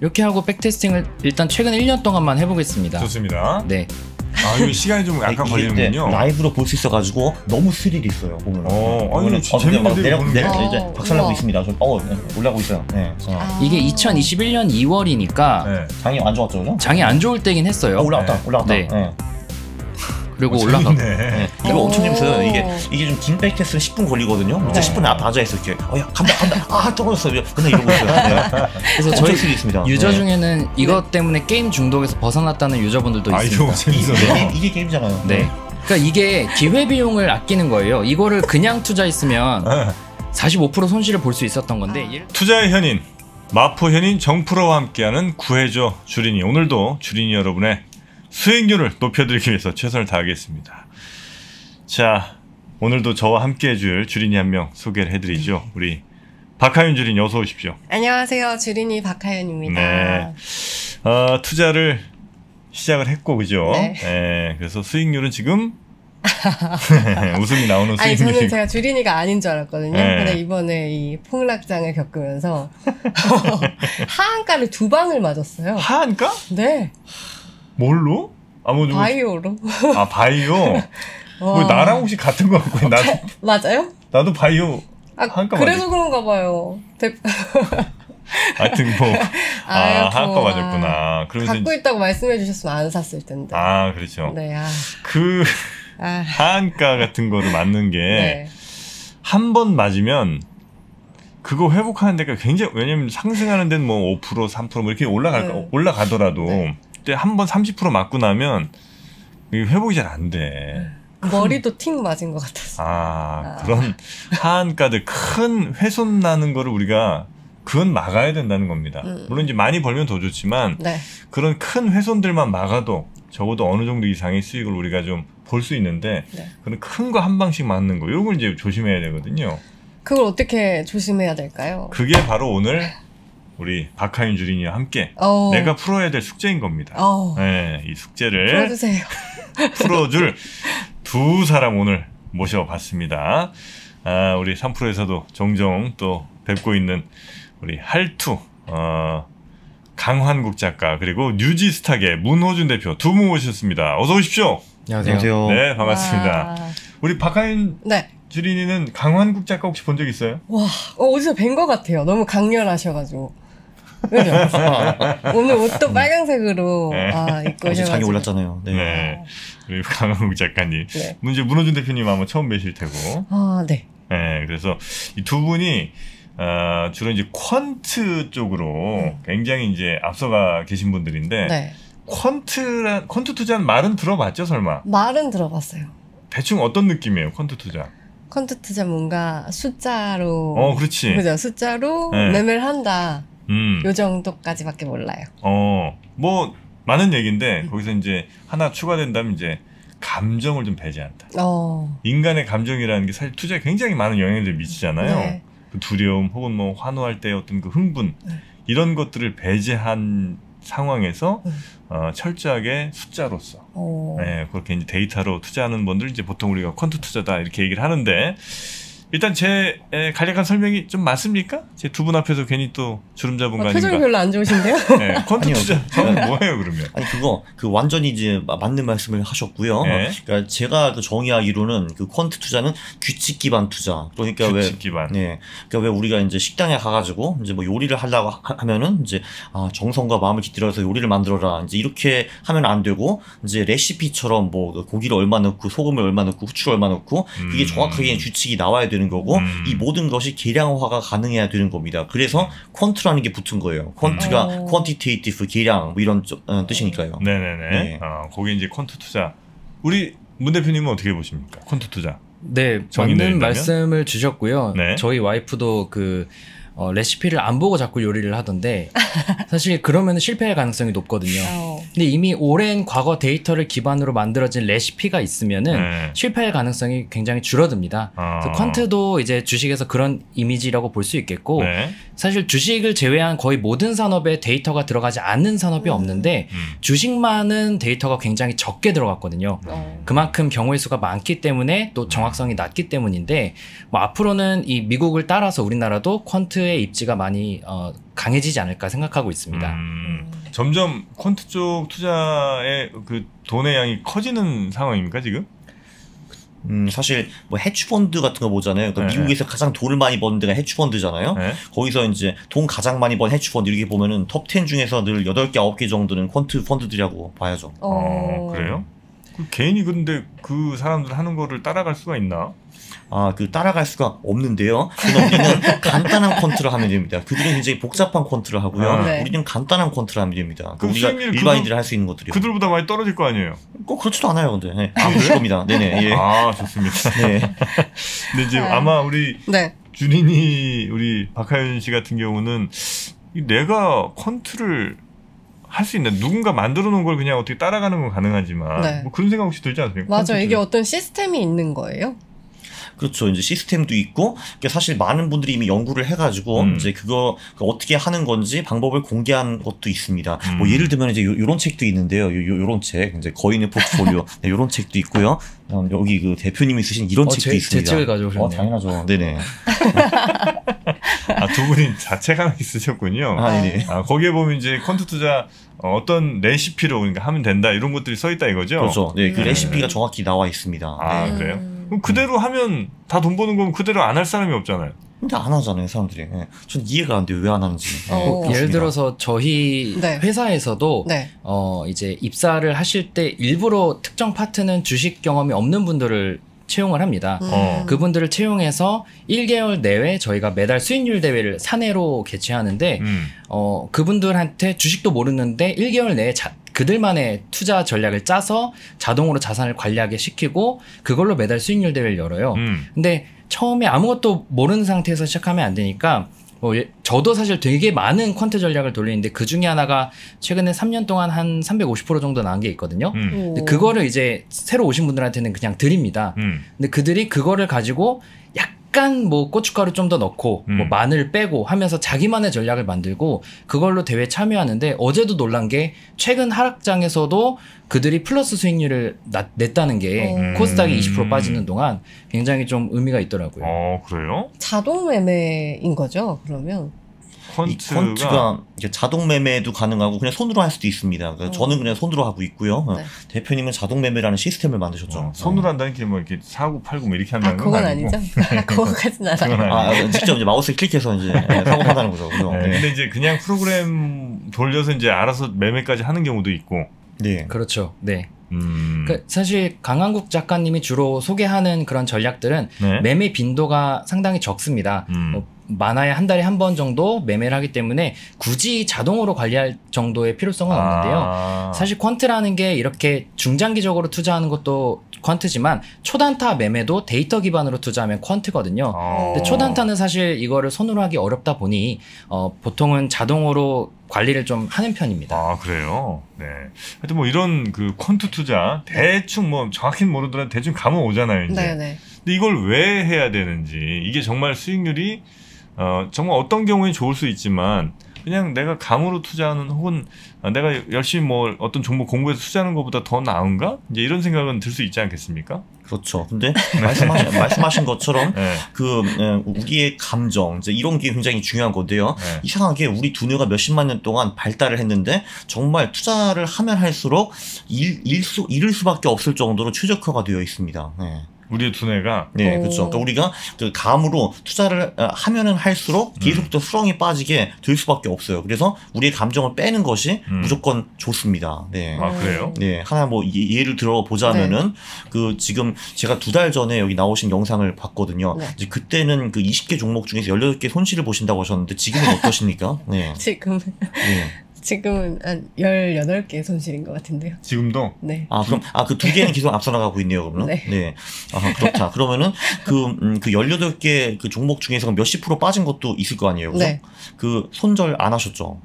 이렇게 하고 backtesting을 일단 최근 1년 동안만 해보겠습니다. 좋습니다. 네. 아 이거 시간이 좀 약간 이게 걸리는군요. 라이브로 볼 수 있어가지고 너무 스릴이 있어요 보면. 어, 아니, 어, 재밌는데, 내려 내려 게? 이제 어, 박살나고. 있습니다. 저, 어 네, 올라고 있어요. 네. 어. 아. 이게 2021년 2월이니까 네. 장이 안 좋았죠, 그죠? 장이 안 좋을 때긴 했어요. 어, 올라갔다, 네. 올라갔다. 네. 네. 그리고 어, 올라가고. 네. 이거 오. 엄청 재밌어요. 이게 이게 좀 긴 backtest는 10분 걸리거든요. 진짜 네. 10분 앞 앉아 있어 이렇게. 어야 간다 간다. 아 떨어졌어. 맨날 이러고 있어요. 네. 그래서 저희 있습니다. 유저 네. 중에는 이것 때문에 게임 중독에서 벗어났다는 유저분들도 아 있습니다. 이거 재밌어서. 이게, 이게 게임이잖아요. 네. 그러니까 이게 기회 비용을 아끼는 거예요. 이거를 그냥 투자했으면 네. 45% 손실을 볼 수 있었던 건데 아. 일- 투자의 현인 마포 현인 정프로와 함께하는 구해줘 주린이 오늘도 주린이 여러분의 수익률을 높여드리기 위해서 최선을 다하겠습니다. 자 오늘도 저와 함께 해줄 주린이 한 명 소개를 해드리죠. 우리 박하윤 주린이 어서 오십시오. 안녕하세요. 주린이 박하연입니다. 네. 어, 투자를 시작을 했고 그죠? 네. 예, 그래서 수익률은 지금 웃음이 나오는 아니 수익률이 저는 제가 주린이가 아닌 줄 알았거든요. 네. 근데 이번에 이 폭락장을 겪으면서 하한가를 두 방을 맞았어요. 하한가? 네, 뭘로? 아무 뭐, 바이오로. 아 바이오. 뭐 와. 나랑 혹시 같은 거 같고 나도 맞아요? 나도 바이오 아, 한가 그래서 그런가 봐요. 대... 하여튼 뭐 아, 아이고, 한가 아. 맞았구나. 그러면서 갖고 있다고 말씀해 주셨으면 안 샀을 텐데. 아 그렇죠. 네, 아, 그 아, 하한가 같은 거를 맞는 게 네. 한번 맞으면 그거 회복하는 데가 굉장히 왜냐면 상승하는 데는 뭐 5% 3%뭐 이렇게 올라갈 네. 올라가더라도 네. 근데 한번 30% 맞고 나면 회복이 잘 안 돼. 머리도 팅 맞은 것 같았어. 아, 아. 그런 하한가들 큰 훼손 나는 거를 우리가 그건 막아야 된다는 겁니다. 음. 물론 이제 많이 벌면 더 좋지만 네, 그런 큰 훼손들만 막아도 적어도 어느 정도 이상의 수익을 우리가 좀 볼 수 있는데 네. 그런 큰 거 한 방씩 맞는 거 이런 걸 이제 조심해야 되거든요. 그걸 어떻게 조심해야 될까요? 그게 바로 오늘 우리 박하윤 주린이와 함께 어, 내가 풀어야 될 숙제인 겁니다. 어, 네, 이 숙제를 풀어주세요. 풀어줄 두 사람 오늘 모셔봤습니다. 아, 우리 3프로에서도 종종 또 뵙고 있는 우리 할투, 어, 강환국 작가, 그리고 뉴지스탁의 문호준 대표 두 분 모셨습니다. 어서 오십시오. 안녕하세요. 네, 반갑습니다. 와. 우리 박하인 네. 주린이는 강환국 작가 혹시 본 적 있어요? 와, 어, 어디서 뵌 것 같아요. 너무 강렬하셔가지고. 그죠? 오늘 옷도 빨간색으로 네. 아, 입고 장이 오셔가지고. 올랐잖아요. 네. 네. 우리 강환국 작가님. 네. 문제 문호준 대표님 아마 처음 뵈실 테고. 아, 네. 네, 그래서 이 두 분이 어, 주로 이제 퀀트 쪽으로 굉장히 이제 앞서가 계신 분들인데 네. 퀀트란 퀀트 투자는 말은 들어봤죠, 설마? 말은 들어봤어요. 대충 어떤 느낌이에요, quant 투자? quant 투자 뭔가 숫자로. 어, 그렇지. 그죠? 숫자로 네. 매매를 한다. 음, 요 정도까지밖에 몰라요. 어, 뭐 많은 얘기인데 음. 거기서 이제 하나 추가된다면 이제 감정을 좀 배제한다. 어. 인간의 감정이라는 게 사실 투자에 굉장히 많은 영향을 미치잖아요. 네. 그 두려움 혹은 뭐 환호할 때 어떤 그 흥분 네. 이런 것들을 배제한 상황에서 음. 어, 철저하게 숫자로서 어. 네, 그렇게 이제 데이터로 투자하는 분들 이제 보통 우리가 퀀트 투자다 이렇게 얘기를 하는데 일단 제 에, 간략한 설명이 좀 맞습니까? 제 두 분 앞에서 괜히 또 주름 잡은 거 어, 표정이 아닌가? 별로 안 좋으신데요? 네, 퀀트 아니요. 투자 저는 뭐예요 그러면? 아니 그거 그 완전히 이제 마- 맞는 말씀을 하셨고요. 네. 그러니까 제가 그 정의하기로는 그 퀀트 투자는 규칙 기반 투자. 그러니까 왜 규칙 기반. 네. 그러니까 왜 우리가 이제 식당에 가가지고 이제 뭐 요리를 하려고 하- 하면은 이제 아 정성과 마음을 깃들여서 요리를 만들어라. 이제 이렇게 하면 안 되고 이제 레시피처럼 뭐그 고기를 얼마 넣고 소금을 얼마 넣고 후추를 얼마 넣고 이게 음. 정확하게 규칙이 나와야 되는 거고 음. 이 모든 것이 계량화가 가능해야 되는 겁니다. 그래서 quant라는 게 붙은 거예요. quant가 음. quantitative 계량 뭐 이런 저- 어, 뜻이니까요. 네네네. 네. 어, 거기 이제 quant 투자. 우리 문 대표님은 어떻게 보십니까? quant 투자. 네, 맞는 내린다면? 말씀을 주셨고요. 네. 저희 와이프도 그 어, 레시피를 안 보고 자꾸 요리를 하던데 사실 그러면 실패할 가능성이 높거든요. 어. 근데 이미 오랜 과거 데이터를 기반으로 만들어진 레시피가 있으면은 네. 실패할 가능성이 굉장히 줄어듭니다. 아. 그래서 퀀트도 이제 주식에서 그런 이미지라고 볼 수 있겠고 네. 사실 주식을 제외한 거의 모든 산업에 데이터가 들어가지 않는 산업이 없는데 음. 주식만은 데이터가 굉장히 적게 들어갔거든요. 어. 그만큼 경우의 수가 많기 때문에 또 정확성이 낮기 때문인데 뭐 앞으로는 이 미국을 따라서 우리나라도 퀀트 의 입지가 많이 어, 강해지지 않을까 생각하고 있습니다. 음. 점점 퀀트 쪽 투자의 그 돈의 양이 커지는 상황입니까 지금? 음, 사실 뭐 해치펀드 같은 거 보잖아요. 그러니까 네. 미국에서 가장 돈을 많이 버는 데가 해치펀드잖아요. 네. 거기서 이제 돈 가장 많이 번 해치펀드 이렇게 보면은 톱10 중에서 늘 8개, 9개 정도는 퀀트 펀드들이라고 봐야죠. 어, 그래요? 그 개인이 근데 그 사람들 하는 거를 따라갈 수가 있나? 아, 그 따라갈 수가 없는데요. 그래서 우리는 간단한 quant를 하면 됩니다. 그들은 굉장히 복잡한 quant를 하고요. 아, 네. 우리는 간단한 quant를 하면 됩니다. 그 그럼 우리가 일반인들이 할 수 있는 것들이 그들보다 많이 떨어질 거 아니에요? 꼭 그렇지도 않아요, 근데 네. 아, 그럴 겁니다. 네네. 예. 아 좋습니다. 네. 근데 이제 네. 아, 마 우리 네. 주린이 우리 박하윤 씨 같은 경우는 내가 quant를 할수 있는 누군가 만들어 놓은 걸 그냥 어떻게 따라가는 건 가능하지만 네. 뭐 그런 생각 혹시 들지 않습니까? 맞아요. quant를. 이게 어떤 시스템이 있는 거예요? 그렇죠. 이제 시스템도 있고, 그러니까 사실 많은 분들이 이미 연구를 해가지고, 음. 이제 그거 그 어떻게 하는 건지 방법을 공개한 것도 있습니다. 음. 뭐 예를 들면 이제 요, 런 책도 있는데요. 요, 요, 런 책, 이제 거인의 포트폴리오, 네, 요런 책도 있고요. 음, 여기 그 대표님이 쓰신 이런 어, 책도 제- 있습니다. 제 책을 가져오셨네요. 어, 당연하죠. 네네. 아, 두 분이 자책 하나 있으셨군요. 아, 네네. 아, 거기에 보면 이제 퀀트 투자 어, 어떤 레시피로 그러니까 하면 된다 이런 것들이 써 있다 이거죠. 그렇죠. 네, 그 음. 레시피가 정확히 나와 있습니다. 아 네. 그래요? 음. 그럼 그대로 하면 다 돈 버는 거면 그대로 안 할 사람이 없잖아요. 근데 안 하잖아요, 사람들이. 네. 전 이해가 안 돼요. 왜 안 하는지. 네, 어. 예를. 들어서 저희 네. 회사에서도 네. 어 이제 입사를 하실 때 일부러 특정 파트는 주식 경험이 없는 분들을 채용을 합니다. 음. 어, 그분들을 채용해서 1개월 내외 저희가 매달 수익률 대회를 사내로 개최하는데 음. 어 그분들한테 주식도 모르는데 1개월 내에 자, 그들만의 투자 전략을 짜서 자동으로 자산을 관리하게 시키고 그걸로 매달 수익률 대회를 열어요. 음. 근데 처음에 아무것도 모르는 상태에서 시작하면 안 되니까 뭐 예- 저도 사실 되게 많은 퀀트 전략을 돌리는데 그 중에 하나가 최근에 3년 동안 한 350% 정도 나온 게 있거든요. 음. 오. 근데 그거를 이제 새로 오신 분들한테는 그냥 드립니다. 음. 근데 그들이 그거를 가지고 약 간 뭐 고춧가루 좀 더 넣고 뭐 음. 마늘 빼고 하면서 자기만의 전략을 만들고 그걸로 대회 참여하는데 어제도 놀란 게 최근 하락장에서도 그들이 플러스 수익률을 나- 냈다는 게 음. 코스닥이 20% 빠지는 동안 굉장히 좀 의미가 있더라고요. 어 그래요? 자동 매매인 거죠, 그러면? 펀트가 이제 자동 매매도 가능하고 그냥 손으로 할 수도 있습니다. 그러니까 어. 저는 그냥 손으로 하고 있고요. 어, 네. 대표님은 자동 매매라는 시스템을 만드셨죠. 어, 손으로 한다는 게 뭐 이렇게 사고 팔고 뭐 이렇게 한다는 아, 건 그건 아니고. 아니죠. 그거까지는 그건 알아요. 아니고. 아, 직접 이제 마우스를 클릭해서 이제 네, 사고 판다는 거죠. 그죠? 네, 네. 근데 이제 그냥 프로그램 돌려서 이제 알아서 매매까지 하는 경우도 있고. 네. 그렇죠. 네. 음. 그 사실 강한국 작가님이 주로 소개하는 그런 전략들은 네. 매매 빈도가 상당히 적습니다. 음. 뭐 많아야 한 달에 한 번 정도 매매를 하기 때문에 굳이 자동으로 관리할 정도의 필요성은 없는데요. 아. 사실 퀀트라는 게 이렇게 중장기적으로 투자하는 것도 퀀트지만 초단타 매매도 데이터 기반으로 투자하면 퀀트거든요. 어. 근데 초단타는 사실 이거를 손으로 하기 어렵다 보니 어, 보통은 자동으로 관리를 좀 하는 편입니다. 아 그래요. 네. 하여튼 뭐 이런 그 퀀트 투자 대충 뭐 정확히는 모르더라도 대충 감은 오잖아요. 이제. 네네. 근데 이걸 왜 해야 되는지 이게 정말 수익률이 어, 정말 어떤 경우에 좋을 수 있지만 그냥 내가 감으로 투자하는 혹은 아, 내가 열심히 뭐 어떤 종목 공부해서 투자하는 것보다 더 나은가? 이제 이런 생각은 들 수 있지 않겠습니까? 그렇죠. 근데 말씀하신, 말씀하신 것처럼 네. 그 에, 우리의 감정 이제 이런 게 굉장히 중요한 건데요. 네. 이상하게 우리 두뇌가 몇십만 년 동안 발달을 했는데 정말 투자를 하면 할수록 일, 일 수, 잃을 수밖에 없을 정도로 최적화가 되어 있습니다. 네. 우리의 두뇌가 네, 오. 그렇죠. 그러니까 우리가 그 감으로 투자를 어, 하면은 할수록 계속 더 수렁이 빠지게 될 수밖에 없어요. 그래서 우리의 감정을 빼는 것이 음. 무조건 좋습니다. 네. 아 그래요? 네, 하나 뭐 예- 예를 들어 보자면은 그 지금 제가 두 달 전에 여기 나오신 영상을 봤거든요. 네. 이제 그때는 그 20개 종목 중에서 18개 손실을 보신다고 하셨는데 지금은 어떠십니까? 네. 지금, 네. 지금은 한 18개 손실인 것 같은데요. 지금도 네. 아, 그럼, 아, 그 두 개는 계속 앞서 나가고 있네요, 그러면? 네. 아, 그렇다. 그러면은 그, 음, 그 18개 그 종목 중에서 몇십 프로 빠진 것도 있을 거 아니에요, 그죠? 네. 그 손절 안 하셨죠?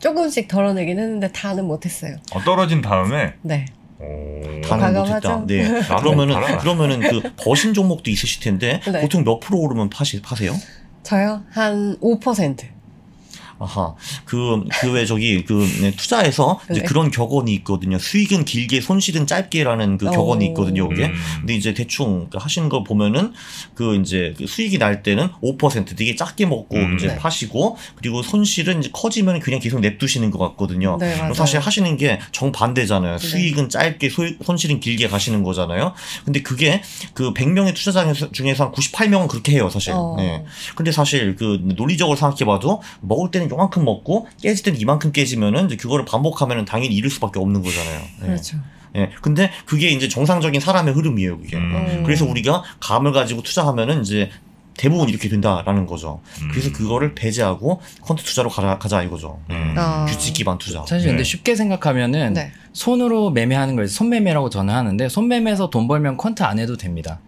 조금씩 덜어내긴 했는데 다는 못했어요. 어, 떨어진 다음에 네. 오. 다는? 못했다. 네. 그러면은. 그러면은 그 버신 종목도 있으실 텐데 네. 보통 몇 프로 오르면 파시, 파세요? 저요? 한 5%. 아하. 그, 그 왜 저기, 그, 네, 투자에서 이제 네. 그런 격언이 있거든요. 수익은 길게, 손실은 짧게라는 그 오. 격언이 있거든요, 그게. 음. 근데 이제 대충 그 하시는 거 보면은 그 이제 그 수익이 날 때는 5% 되게 작게 먹고 음. 이제 네. 파시고 그리고 손실은 이제 커지면 그냥 계속 냅두시는 것 같거든요. 네. 사실 하시는 게 정반대잖아요. 네. 수익은 짧게 소익, 손실은 길게 가시는 거잖아요. 근데 그게 그 100명의 투자자 중에서 한 98명은 그렇게 해요, 사실. 어. 네. 근데 사실 그 논리적으로 생각해봐도 먹을 때는 요만큼 먹고 깨질 때는 이만큼 깨지면은 이제 그거를 반복하면은 당연히 잃을 수밖에 없는 거잖아요. 네. 그렇죠. 예. 근데 그게 이제 정상적인 사람의 흐름이에요, 그게. 음. 음. 그래서 우리가 감을 가지고 투자하면은 이제 대부분 이렇게 된다라는 거죠. 음. 그래서 그거를 배제하고 퀀트 투자로 가자, 가자 이거죠. 예. 음. 아. 규칙 기반 투자. 사실 근데 네. 쉽게 생각하면은 네. 손으로 매매하는 걸 손매매라고 저는 하는데 손매매해서 돈 벌면 퀀트 안 해도 됩니다.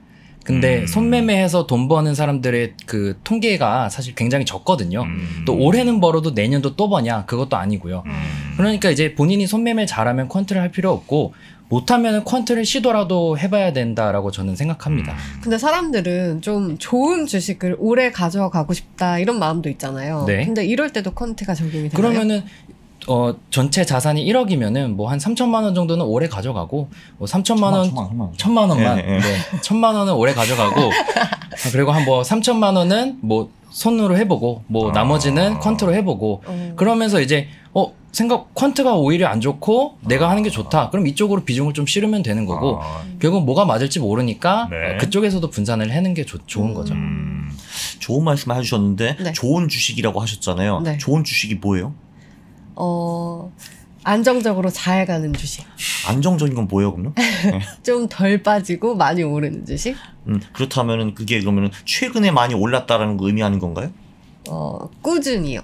근데 음. 손매매해서 돈 버는 사람들의 그 통계가 사실 굉장히 적거든요. 음. 또 올해는 벌어도 내년도 또 버냐 그것도 아니고요. 음. 그러니까 이제 본인이 손매매 잘하면 퀀트를 할 필요 없고 못하면 퀀트를 시도라도 해봐야 된다라고 저는 생각합니다. 음. 근데 사람들은 좀 좋은 주식을 오래 가져가고 싶다 이런 마음도 있잖아요. 네. 근데 이럴 때도 컨트가 적용이 되나요? 그러면은 어 전체 자산이 1억이면은 뭐 한 3천만 원 정도는 오래 가져가고 뭐 3천만 원 천만, 원만 예, 예. 네. 천만 원은 오래 가져가고 그리고 한 뭐 3천만 원은 뭐 손으로 해보고 뭐 아. 나머지는 퀀트로 해보고 어. 그러면서 이제 어 생각 퀀트가 오히려 안 좋고 내가 하는 게 좋다 그럼 이쪽으로 비중을 좀 실으면 되는 거고 아, 결국 뭐가 맞을지 모르니까 네. 어, 그쪽에서도 분산을 하는 게 좋- 좋은 음. 거죠. 음. 좋은 말씀 해주셨는데 네. 좋은 주식이라고 하셨잖아요. 네. 좋은 주식이 뭐예요? 어, 안정적으로 잘 가는 주식. 안정적인 건 뭐예요, 그러면? 좀 덜 빠지고 많이 오르는 주식. 음, 그렇다면은 그게 그러면은 최근에 많이 올랐다라는 거 의미하는 건가요? 어, 꾸준히요.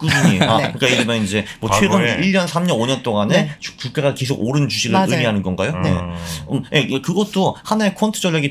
꾸준히. 아, 네. 그러니까 예를 들면 이제 뭐 최근 과거에. 1년, 3년, 5년 동안에 네. 주- 주가가 계속 오른 주식을 맞아요. 의미하는 건가요? 네. 음, 예, 그것도 하나의 퀀트 전략이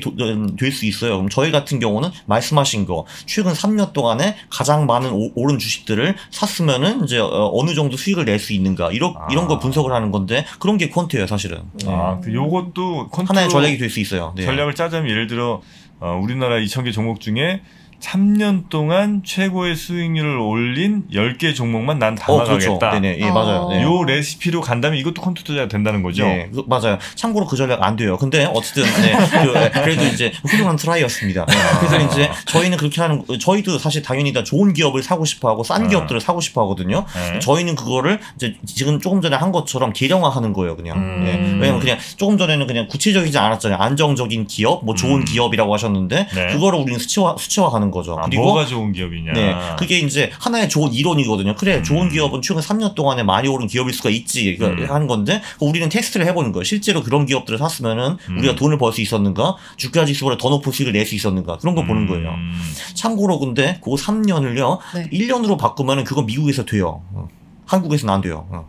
될 수 있어요. 그럼 저희 같은 경우는 말씀하신 거 최근 3년 동안에 가장 많은 오, 오른 주식들을 샀으면은 이제 어, 느 정도 수익을 낼 수 있는가 이런 아. 이런 걸 분석을 하는 건데 그런 게 퀀트예요, 사실은. 네. 아, 그 요것도 하나의 전략이 될 수 있어요. 네. 전략을 짜자면 예를 들어 어, 우리나라 2,000개 종목 중에 3년 동안 최고의 수익률을 올린 10개 종목만 난 어, 그렇죠. 담아가겠다. 네네, 예, 어. 맞아요. 네. 요 레시피로 간다면 이것도 quant 투자가 된다는 거죠. 네, 그- 맞아요. 참고로 그 전략 안 돼요. 근데 어쨌든 네, 그, 네, 그래도 이제 훌륭한 try였습니다. 네, 그래서 이제 저희는 그렇게 하는 저희도 사실 당연히 다 좋은 기업을 사고 싶어 하고 싼 아. 기업들을 사고 싶어 하거든요. 네. 저희는 그거를 이제 지금 조금 전에 한 것처럼 계량화하는 거예요, 그냥. 음. 네. 왜냐면 그냥 조금 전에는 그냥 구체적이지 않았잖아요. 안정적인 기업, 뭐 좋은 음. 기업이라고 하셨는데 네. 그거를 우리는 수치화 수치화하는 거죠. 아, 그리고 뭐가 좋은 기업이냐. 네, 그게 이제 하나의 좋은 이론이거든요. 그래, 음. 좋은 기업은 최근 3년 동안에 많이 오른 기업일 수가 있지, 그 음. 하는 건데, 우리는 테스트를 해보는 거예요. 실제로 그런 기업들을 샀으면은 음. 우리가 돈을 벌 수 있었는가, 주가 지수보다 더 높은 수익을 낼 수 있었는가, 그런 거 보는 거예요. 음. 참고로 근데 그 3년을요, 네. 1년으로 바꾸면은 그건 미국에서 돼요. 어. 한국에서는 안 돼요. 어.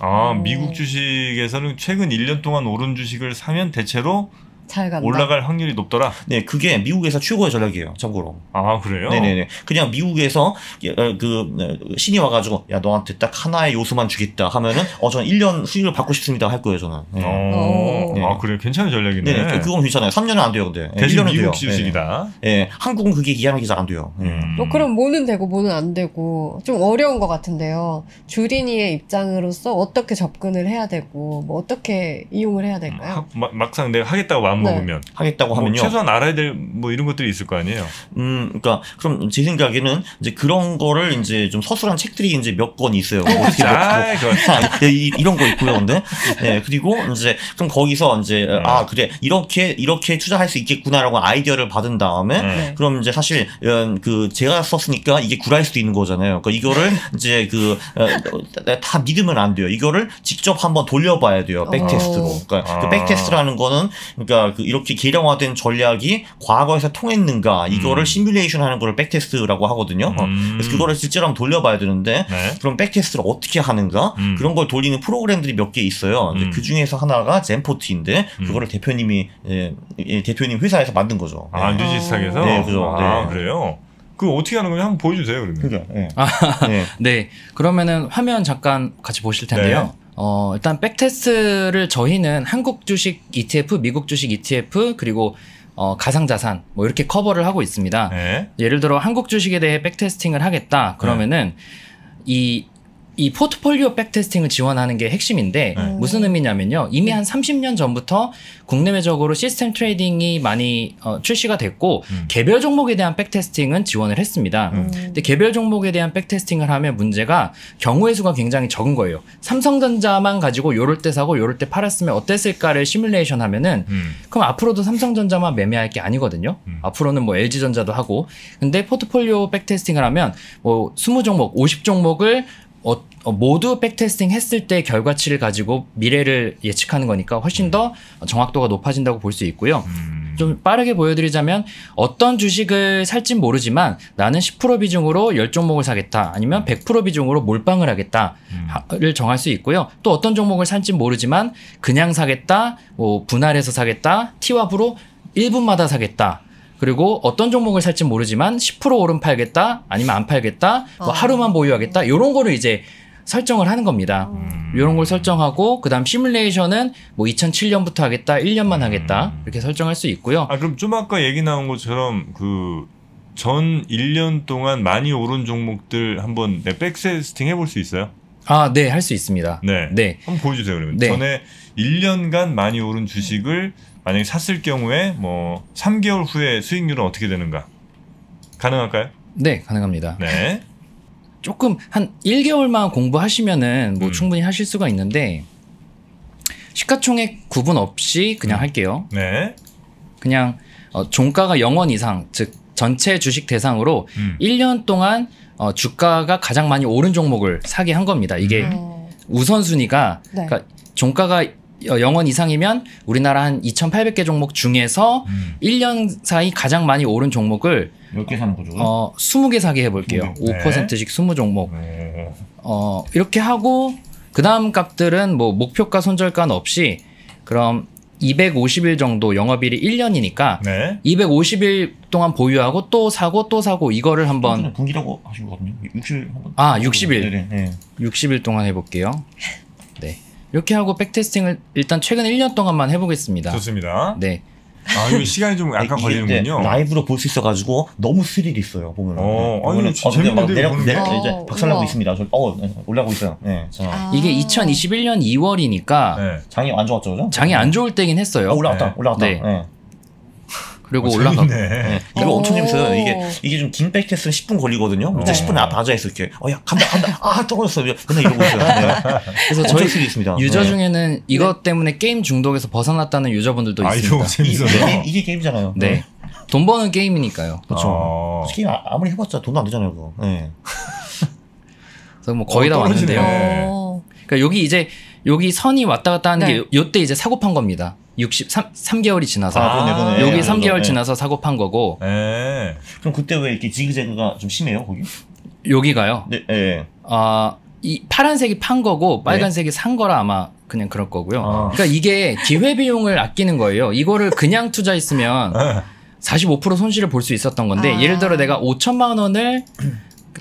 아, 오. 미국 주식에서는 최근 1년 동안 오른 주식을 사면 대체로 잘 간다. 올라갈 확률이 높더라. 네, 그게 미국에서 최고의 전략이에요. 참고로. 아, 그래요? 네네네. 그냥 미국에서 어, 그 어, 신이 와가지고 야 너한테 딱 하나의 요소만 주겠다 하면은 어 저는 1년 수익을 받고 싶습니다 할 거예요 저는. 네. 어. 네. 아, 그래. 괜찮은 전략이네. 네네. 그건 괜찮아요. 3년은 안 돼요 근데. 네, 대신 1년은 미국. 주식이다. 네. 네. 한국은 그게 이해하기 잘안 돼요. 네. 음. 어, 그럼 뭐는 되고 뭐는 안 되고 좀 어려운 것 같은데요. 주린이의 입장으로서 어떻게 접근을 해야 되고 뭐 어떻게 이용을 해야 될까요? 하- 마- 막상 내가 하겠다고 마음 네. 먹으면 하겠다고 뭐 하면요. 최소한 알아야 될 뭐 이런 것들이 있을 거 아니에요. 음, 그러니까 그럼 제 생각에는 이제 그런 거를 이제 좀 서술한 책들이 이제 몇 권 있어요. 뭐 어떻게 뭐, 뭐 아, 아, 이, 이런 거 있고요, 근데. 네, 그리고 이제, 그럼 거기서 이제, 음. 아, 그래, 이렇게, 이렇게 투자할 수 있겠구나라고 아이디어를 받은 다음에, 네. 네. 그럼 이제 사실, 어, 그, 제가 썼으니까 이게 구라일 수도 있는 거잖아요. 그러니까 이거를 이제 그, 어, 다 믿으면 안 돼요. 이거를 직접 한번 돌려봐야 돼요. backtest로. 어. 그러니까 아. 그 backtest라는 거는, 그러니까 그 이렇게 계량화된 전략이 과거에서 통했는가, 이거를 음. 시뮬레이션 하는 거를 backtest라고 하거든요. 어, 음. 그래서 그거를 실제로 한번 돌려봐야 되는데, 네. 그럼 backtest를 어떻게 하는가 음. 그런 걸 돌리는 프로그램들이 몇 개 있어요. 음. 그 중에서 하나가 젠포트인데 음. 그거를 대표님이 예, 예, 대표님 회사에서 만든 거죠. 아, 네. 뉴지스탁에서? 네, 그죠. 아, 네. 그래요? 그 어떻게 하는 건지 한번 보여주세요 그러면. 그죠. 예. 아. 네. 네. 그러면은 화면 잠깐 같이 보실 텐데요. 네. 어, 일단 backtest를 저희는 한국 주식 ETF, 미국 주식 ETF, 그리고 어, 가상자산 뭐 이렇게 커버를 하고 있습니다. 네. 예를 들어 한국 주식에 대해 backtesting을 하겠다. 그러면은 이, 이 포트폴리오 backtesting을 지원하는 게 핵심인데 네. 무슨 의미냐면요. 이미 한 30년 전부터 국내외적으로 system trading이 많이 어, 출시가 됐고 음. 개별 종목에 대한 backtesting은 지원을 했습니다. 음. 근데 개별 종목에 대한 backtesting을 하면 문제가 경우의 수가 굉장히 적은 거예요. 삼성전자만 가지고 요럴 때 사고 요럴 때 팔았으면 어땠을까를 시뮬레이션 하면은 음. 그럼 앞으로도 삼성전자만 매매할 게 아니거든요. 음. 앞으로는 뭐 LG전자도 하고. 근데 포트폴리오 백테스팅을 하면 뭐 20종목, 50종목을 어, 어, 모두 백테스팅 했을 때 결과치를 가지고 미래를 예측하는 거니까 훨씬 더 정확도가 높아진다고 볼 수 있고요. 음. 좀 빠르게 보여드리자면 어떤 주식을 살진 모르지만 나는 10% 비중으로 10종목을 사겠다 아니면 100% 비중으로 몰빵을 하겠다를 정할 수 있고요. 또 어떤 종목을 살진 모르지만 그냥 사겠다, 뭐 분할해서 사겠다, 티왑으로 1분마다 사겠다. 그리고 어떤 종목을 살진 모르지만 10% 오름 팔겠다 아니면 안 팔겠다 뭐 어. 하루만 보유하겠다 이런 거를 이제 설정을 하는 겁니다. 음. 이런 걸 설정하고 그다음 시뮬레이션은 뭐 2007년부터 하겠다, 1년만 하겠다 음. 이렇게 설정할 수 있고요. 아 그럼 좀 아까 얘기 나온 것처럼 그 전 1년 동안 많이 오른 종목들 한번 네, 백테스팅 해볼 수 있어요? 아, 네, 할 수 있습니다. 네. 네. 한번 보여주세요 그러면. 네. 전에 1년간 많이 오른 주식을 만약에 샀을 경우에 뭐 3개월 후에 수익률은 어떻게 되는가? 가능할까요? 네, 가능합니다. 네. 조금 한 1개월만 공부하시면은 뭐 음. 충분히 하실 수가 있는데 시가총액 구분 없이 그냥 음. 할게요. 네. 그냥 어, 종가가 0원 이상, 즉 전체 주식 대상으로 음. 1년 동안 어, 주가가 가장 많이 오른 종목을 사게 한 겁니다. 이게 음. 어, 우선순위가 네. 그러니까 종가가 0원 이상이면 우리나라 한 2,800개 종목 중에서 음. 1년 사이 가장 많이 오른 종목을 몇개 사는 거죠? 어, 20개 사게 해볼게요. 20개. 네. 5%씩 20종목. 어, 어, 이렇게 하고, 그 다음 값들은 뭐 목표가 손절가는 없이, 그럼 250일 정도 영업일이 1년이니까, 네. 250일 동안 보유하고 또 사고 또 사고 이거를 한번 분기라고 하신 거거든요. 60일 한번. 아, 60일. 네네. 네. 60일 동안 해 볼게요. 네. 이렇게 하고 백테스팅을 일단 최근 1년 동안만 해보겠습니다. 좋습니다. 네. 아 이거 시간이 좀 약간 이게, 걸리는군요. 네, 라이브로 볼 수 있어가지고 너무 스릴 있어요 보면. 어, 아니, 재밌는데요, 내려 보는 내 게? 이제 어, 박살나고 우와. 있습니다. 저, 어 네, 올라가고 있어요. 네, 자 아. 이게 2021년 2월이니까 네. 장이 안 좋았죠, 그죠? 장이 안 좋을 때긴 했어요. 어, 올라갔다, 네. 올라갔다. 네. 네. 그리고 어, 올라가고. 네. 이거 오. 엄청 재밌어요. 이게 이게 좀 긴 backtest는 10분 걸리거든요. 이제 어. 10분 앞에 앉아있어 이렇게. 어 야 간다 간다. 아 떨어졌어. 맨날 이러고 있어요. 네. 그래서 저희 있습니다. 유저 네. 중에는 이것 때문에 게임 중독에서 벗어났다는 유저분들도 아 있습니다. 이거 재밌어요. 네, 이게 게임이잖아요. 네. 돈 버는 게임이니까요. 그렇죠. 어. 게임 아- 아무리 해봤자 돈도 안 되잖아요, 그거. 네. 그래서 뭐 거의 어, 다 떨어지네. 왔는데요. 어, 그러니까 여기 이제 여기 선이 왔다 갔다 하는 네. 게 요때 이제 사고 판 겁니다. 63 3개월이 지나서 아, 그러네. 여기 네, 3개월 네. 지나서 사고 판 거고 네. 그럼 그때 왜 이렇게 지그재그가 좀 심해요, 거기? 여기가요. 네, 네. 아, 이 파란색이 판 거고 빨간색이 산 거라 아마 그냥 그럴 거고요. 아. 그러니까 이게 기회 비용을 아끼는 거예요. 이거를 그냥 투자했으면 45% 손실을 볼 수 있었던 건데 아. 예를 들어 내가 5천만 원을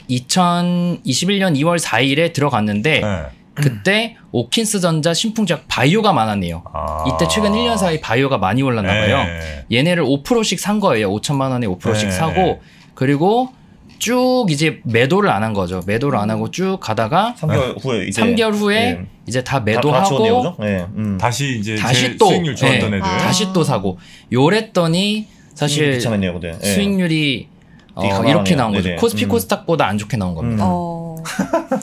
2021년 2월 4일에 들어갔는데 네. 그때 오킨스 전자 신풍작 바이오가 많았네요. 아. 이때 최근 1년 사이 바이오가 많이 올랐나 봐요. 네. 얘네를 5%씩 산 거예요. 5천만 원에 5%씩 네. 사고 그리고 쭉 이제 매도를 안 한 거죠. 매도를 안 하고 쭉 가다가 3개월 후에 이제 3개월 후에 네. 이제 다 다- 다 매도하고 그죠? 네. 음. 다시 이제 다시 또 수익률 좋았던 네. 애들. 아. 다시 또 사고 요랬더니 사실. 네. 수익률이 어, 이렇게. 나온 거죠. 네네. 코스피 음. 코스닥보다 안 좋게 나온 겁니다. 음. 어.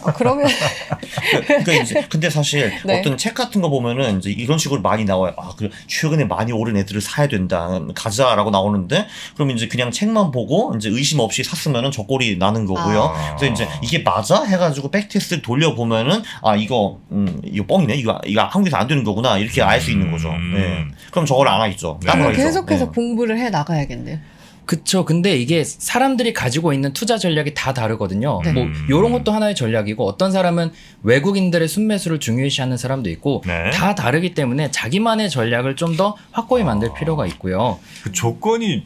아, 그러면 그러니까 이제 근데 사실 네. 어떤 책 같은 거 보면은 이제 이런 식으로 많이 나와요. 아, 그 최근에 많이 오른 애들을 사야 된다. 가자라고 나오는데 그럼 이제 그냥 책만 보고 이제 의심 없이 샀으면은 저꼴이 나는 거고요. 아. 그래서 이제 이게 맞아 해가지고 백테스트 돌려 보면은 아 이거 음 이거 뻥이네. 이거 이거 한국에서 안 되는 거구나. 이렇게 알 수 있는 거죠. 음. 네. 그럼 저걸 안 하겠죠. 네. 계속해서 네. 공부를 해 나가야겠네요. 그쵸. 근데 이게 사람들이 가지고 있는 투자 전략이 다 다르거든요. 네. 뭐 음. 요런 것도 하나의 전략이고 어떤 사람은 외국인들의 순매수를 중요시하는 사람도 있고 네. 다 다르기 때문에 자기만의 전략을 좀 더 확고히 만들 필요가 있고요. 그 조건이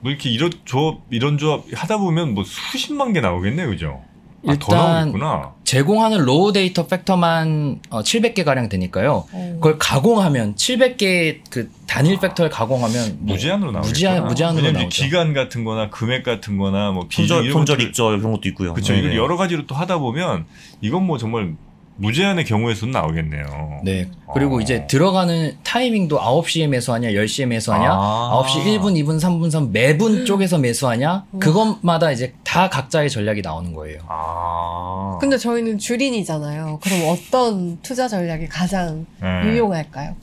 뭐 이렇게 이런 조합 이런 조합 하다 보면 뭐 수십만 개 나오겠네요, 그죠? 아, 더 일단 나오겠구나. 제공하는 raw data factor만 어, 700개 가량 되니까요. 어. 그걸 가공하면 700개 그 단일 factor를 가공하면 뭐 무제한으로 나오겠구나. 무제한 무제한으로 나오죠. 기간 같은 거나 금액 같은 거나 뭐 비중 손절, 이런 익절 그런 것도 있고요. 그렇죠. 네, 이걸 네. 여러 가지로 또 하다 보면 이건 뭐 정말 무제한의 경우의 수는 나오겠네요. 네. 그리고 어. 이제 들어가는 타이밍도 9시에 매수하냐, 10시에 매수하냐, 아. 9시 1분, 2분, 3분, 3분 매분 쪽에서 매수하냐, 그것마다 이제 다 각자의 전략이 나오는 거예요. 아. 근데 저희는 주린이잖아요. 그럼 어떤 투자 전략이 가장 네. 유용할까요?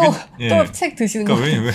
또, 예. 또책 드시는 거. 그러니까 왜, 왜,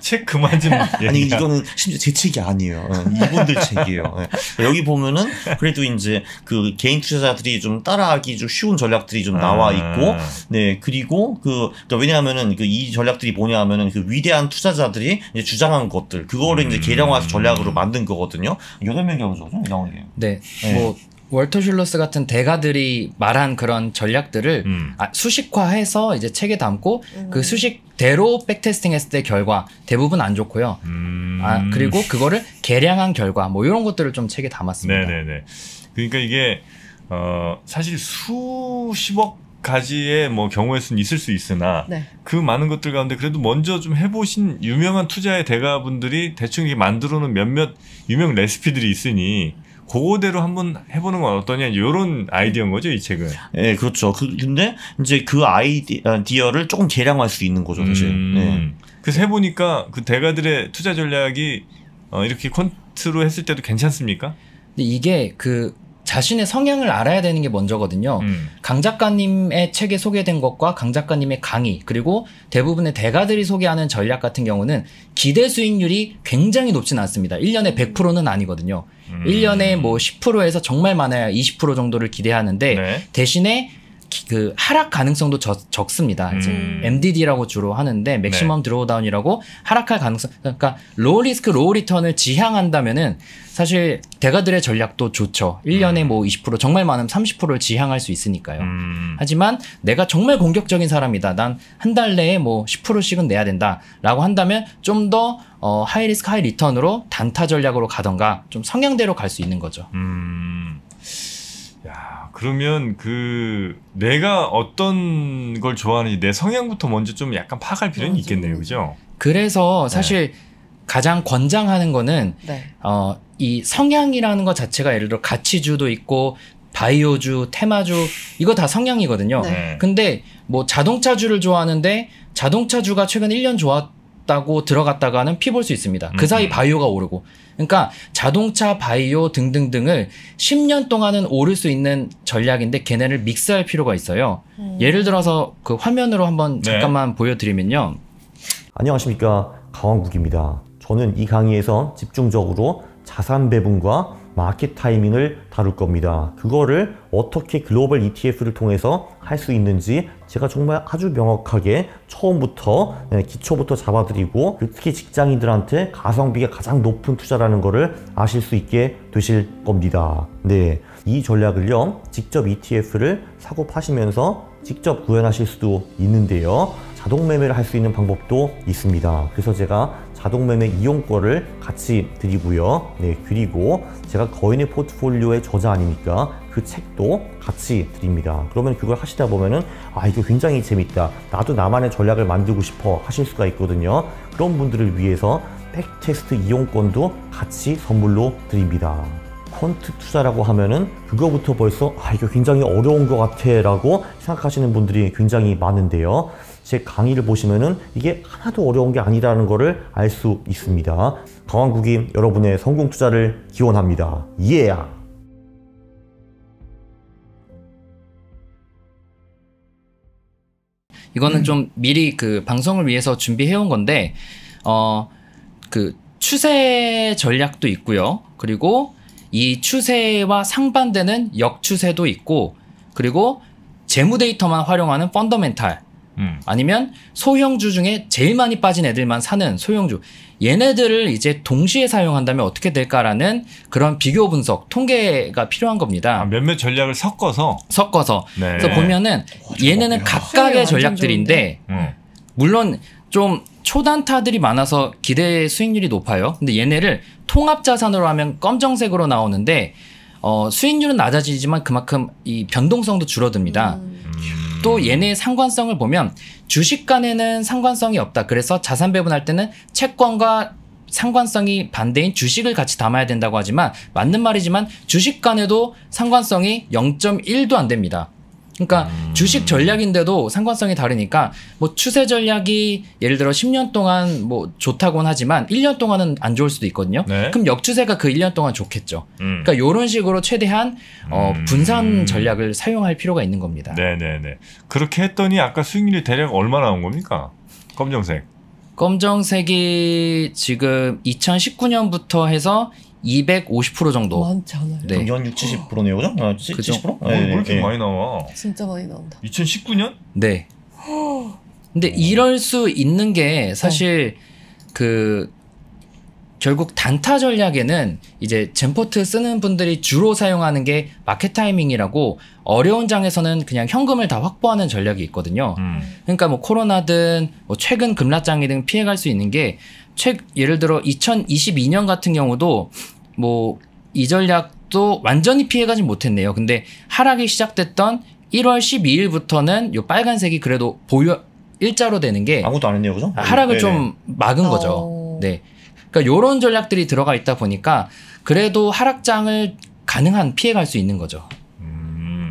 책 그만 좀. 아니 이거는 심지어 제 책이 아니에요. 어, 이분들 책이에요. 예. 여기 보면은 그래도 이제 그 개인 투자자들이 좀 따라하기 좀 쉬운 전략들이 좀 나와 있고, 아. 네 그리고 그 그러니까 왜냐하면은 그 이 전략들이 뭐냐하면은 그 위대한 투자자들이 이제 주장한 것들 그거를 이제 음. 계량화해서 전략으로 만든 거거든요. 여덟 명이 하죠, 나오는 게. 네. 네. 뭐 월터 슐러스 같은 대가들이 말한 그런 전략들을 음. 아, 수식화해서 이제 책에 담고 음. 그 수식대로 백테스팅 했을 때 결과 대부분 안 좋고요. 음. 아, 그리고 그거를 계량한 결과 뭐 이런 것들을 좀 책에 담았습니다. 네네네. 그러니까 이게 어 사실 수십억 가지의 뭐 경우의 수는 있을 수 있으나 네. 그 많은 것들 가운데 그래도 먼저 좀 해보신 유명한 투자의 대가분들이 대충 이렇게 만들어놓은 몇몇 유명 레시피들이 있으니 그거대로 한번 해보는 건 어떠냐 이런 아이디어인 거죠 이 책은. 예, 그렇죠. 그, 근데 이제 그 아이디어를 조금 계량할 수 있는 거죠, 사실. 음. 네. 그래서 해보니까 그 대가들의 투자 전략이 어, 이렇게 콘트로 했을 때도 괜찮습니까? 근데 이게 그 자신의 성향을 알아야 되는 게 먼저거든요. 음. 강 작가님의 책에 소개된 것과 강 작가님의 강의 그리고 대부분의 대가들이 소개하는 전략 같은 경우는 기대 수익률이 굉장히 높진 않습니다. 1년에 100%는 아니거든요. 음. 1년에 뭐 10%에서 정말 많아야 20% 정도를 기대하는데 네. 대신에 기- 그 하락 가능성도 적, 적습니다. 이제 음. MDD라고 주로 하는데 maximum drawdown이라고 하락할 가능성 그러니까 low risk low return을 지향한다면은 사실 대가들의 전략도 좋죠. 1년에 음. 뭐20% 정말 많으면 30%를 지향할 수 있으니까요. 음. 하지만 내가 정말 공격적인 사람이다. 난 한 달 내에 뭐 10%씩은 내야 된다라고 한다면 좀더 어, high risk high return으로 단타 전략으로 가던가 좀 성향대로 갈 수 있는 거죠. 음. 야, 그러면 그 내가 어떤 걸 좋아하는지 내 성향부터 먼저 좀 약간 파악할 필요는. 있겠네요. 그죠? 그래서 사실 가장 권장하는 거는 네. 어, 이 성향이라는 것 자체가 예를 들어 가치주도 있고 바이오주, 테마주 이거 다 성향이거든요. 네. 근데 뭐 자동차주를 좋아하는데 자동차주가 최근 1년 좋았 다고 들어갔다가는 피 볼 수 있습니다. 그 사이 음. 바이오가 오르고. 그러니까 자동차, 바이오 등등등을 10년 동안은 오를 수 있는 전략인데 걔네를 믹스할 필요가 있어요. 음. 예를 들어서 그 화면으로 한번 네. 잠깐만 보여드리면요. 안녕하십니까 강원국입니다. 저는 이 강의에서 집중적으로 자산 배분과 마켓 타이밍을 다룰 겁니다. 그거를 어떻게 글로벌 ETF를 통해서 할 수 있는지 제가 정말 아주 명확하게 처음부터 네, 기초부터 잡아드리고 특히 직장인들한테 가성비가 가장 높은 투자라는 거를 아실 수 있게 되실 겁니다. 네, 이 전략을요 직접 ETF를 사고 파시면서 직접 구현하실 수도 있는데요. 자동 매매를 할 수 있는 방법도 있습니다. 그래서 제가 자동 매매 이용권을 같이 드리고요. 네, 그리고 제가 거인의 포트폴리오의 저자 아닙니까? 그 책도 같이 드립니다. 그러면 그걸 하시다 보면은 아, 이거 굉장히 재밌다. 나도 나만의 전략을 만들고 싶어 하실 수가 있거든요. 그런 분들을 위해서 백테스트 이용권도 같이 선물로 드립니다. 퀀트 투자라고 하면은 그거부터 벌써 아 이거 굉장히 어려운 것 같아 라고 생각하시는 분들이 굉장히 많은데요. 제 강의를 보시면은 이게 하나도 어려운 게 아니라는 거를 알수 있습니다. 강왕국이 여러분의 성공 투자를 기원합니다. 예! Yeah. 이거는 좀 미리 그 방송을 위해서 준비해 온 건데 어 그 추세 전략도 있고요. 그리고 이 추세와 상반되는 역추세도 있고 그리고 재무 데이터만 활용하는 펀더멘탈 음. 아니면 소형주 중에 제일 많이 빠진 애들만 사는 소형주 얘네들을 이제 동시에 사용한다면 어떻게 될까라는 그런 비교 분석 통계가 필요한 겁니다. 아, 몇몇 전략을 섞어서 섞어서 네. 그래서 보면은 얘네는 수익이 각각의 전략들인데 음. 물론 좀 초단타들이 많아서 기대 수익률이 높아요. 근데 얘네를 통합 자산으로 하면 검정색으로 나오는데 어, 수익률은 낮아지지만 그만큼 이 변동성도 줄어듭니다. 음. 또 얘네의 상관성을 보면 주식 간에는 상관성이 없다. 그래서 자산 배분할 때는 채권과 상관성이 반대인 주식을 같이 담아야 된다고 하지만 맞는 말이지만 주식 간에도 상관성이 0.1도 안 됩니다. 그러니까 주식 전략인데도 상관성이 다르니까 뭐 추세 전략이 예를 들어 10년 동안 뭐 좋다고는 하지만 1년 동안은 안 좋을 수도 있거든요. 네. 그럼 역추세가 그 1년 동안 좋겠죠. 음. 그러니까 이런 식으로 최대한 어, 음. 분산 전략을 사용할 필요가 있는 겁니다. 네네네. 그렇게 했더니 아까 수익률이 대략 얼마 나온 겁니까? 검정색. 검정색이 지금 2019년부터 해서 250% 정도. 많지 않아요. 네. 그럼 연 6, 70%네요, 그죠? 아, 치- 그죠. 70%? 어, 왜 이렇게 많이 나와? 진짜 많이 나온다. 2019년? 네. 근데 이럴 수 있는 게 사실 그 결국 단타 전략에는 이제 젠포트 쓰는 분들이 주로 사용하는 게 마켓 타이밍이라고 어려운 장에서는 그냥 현금을 다 확보하는 전략이 있거든요. 음. 그러니까 뭐 코로나든 뭐 최근 급락장이든 피해갈 수 있는 게 최, 예를 들어 2022년 같은 경우도 뭐 이 전략도 완전히 피해가진 못했네요. 근데 하락이 시작됐던 1월 12일부터는 요 빨간색이 그래도 보여 일자로 되는 게 아무도 안 했네요, 그죠? 하락을 네네. 좀 막은 거죠. 어. 네. 그러니까 요런 전략들이 들어가 있다 보니까 그래도 하락장을 가능한 피해갈 수 있는 거죠.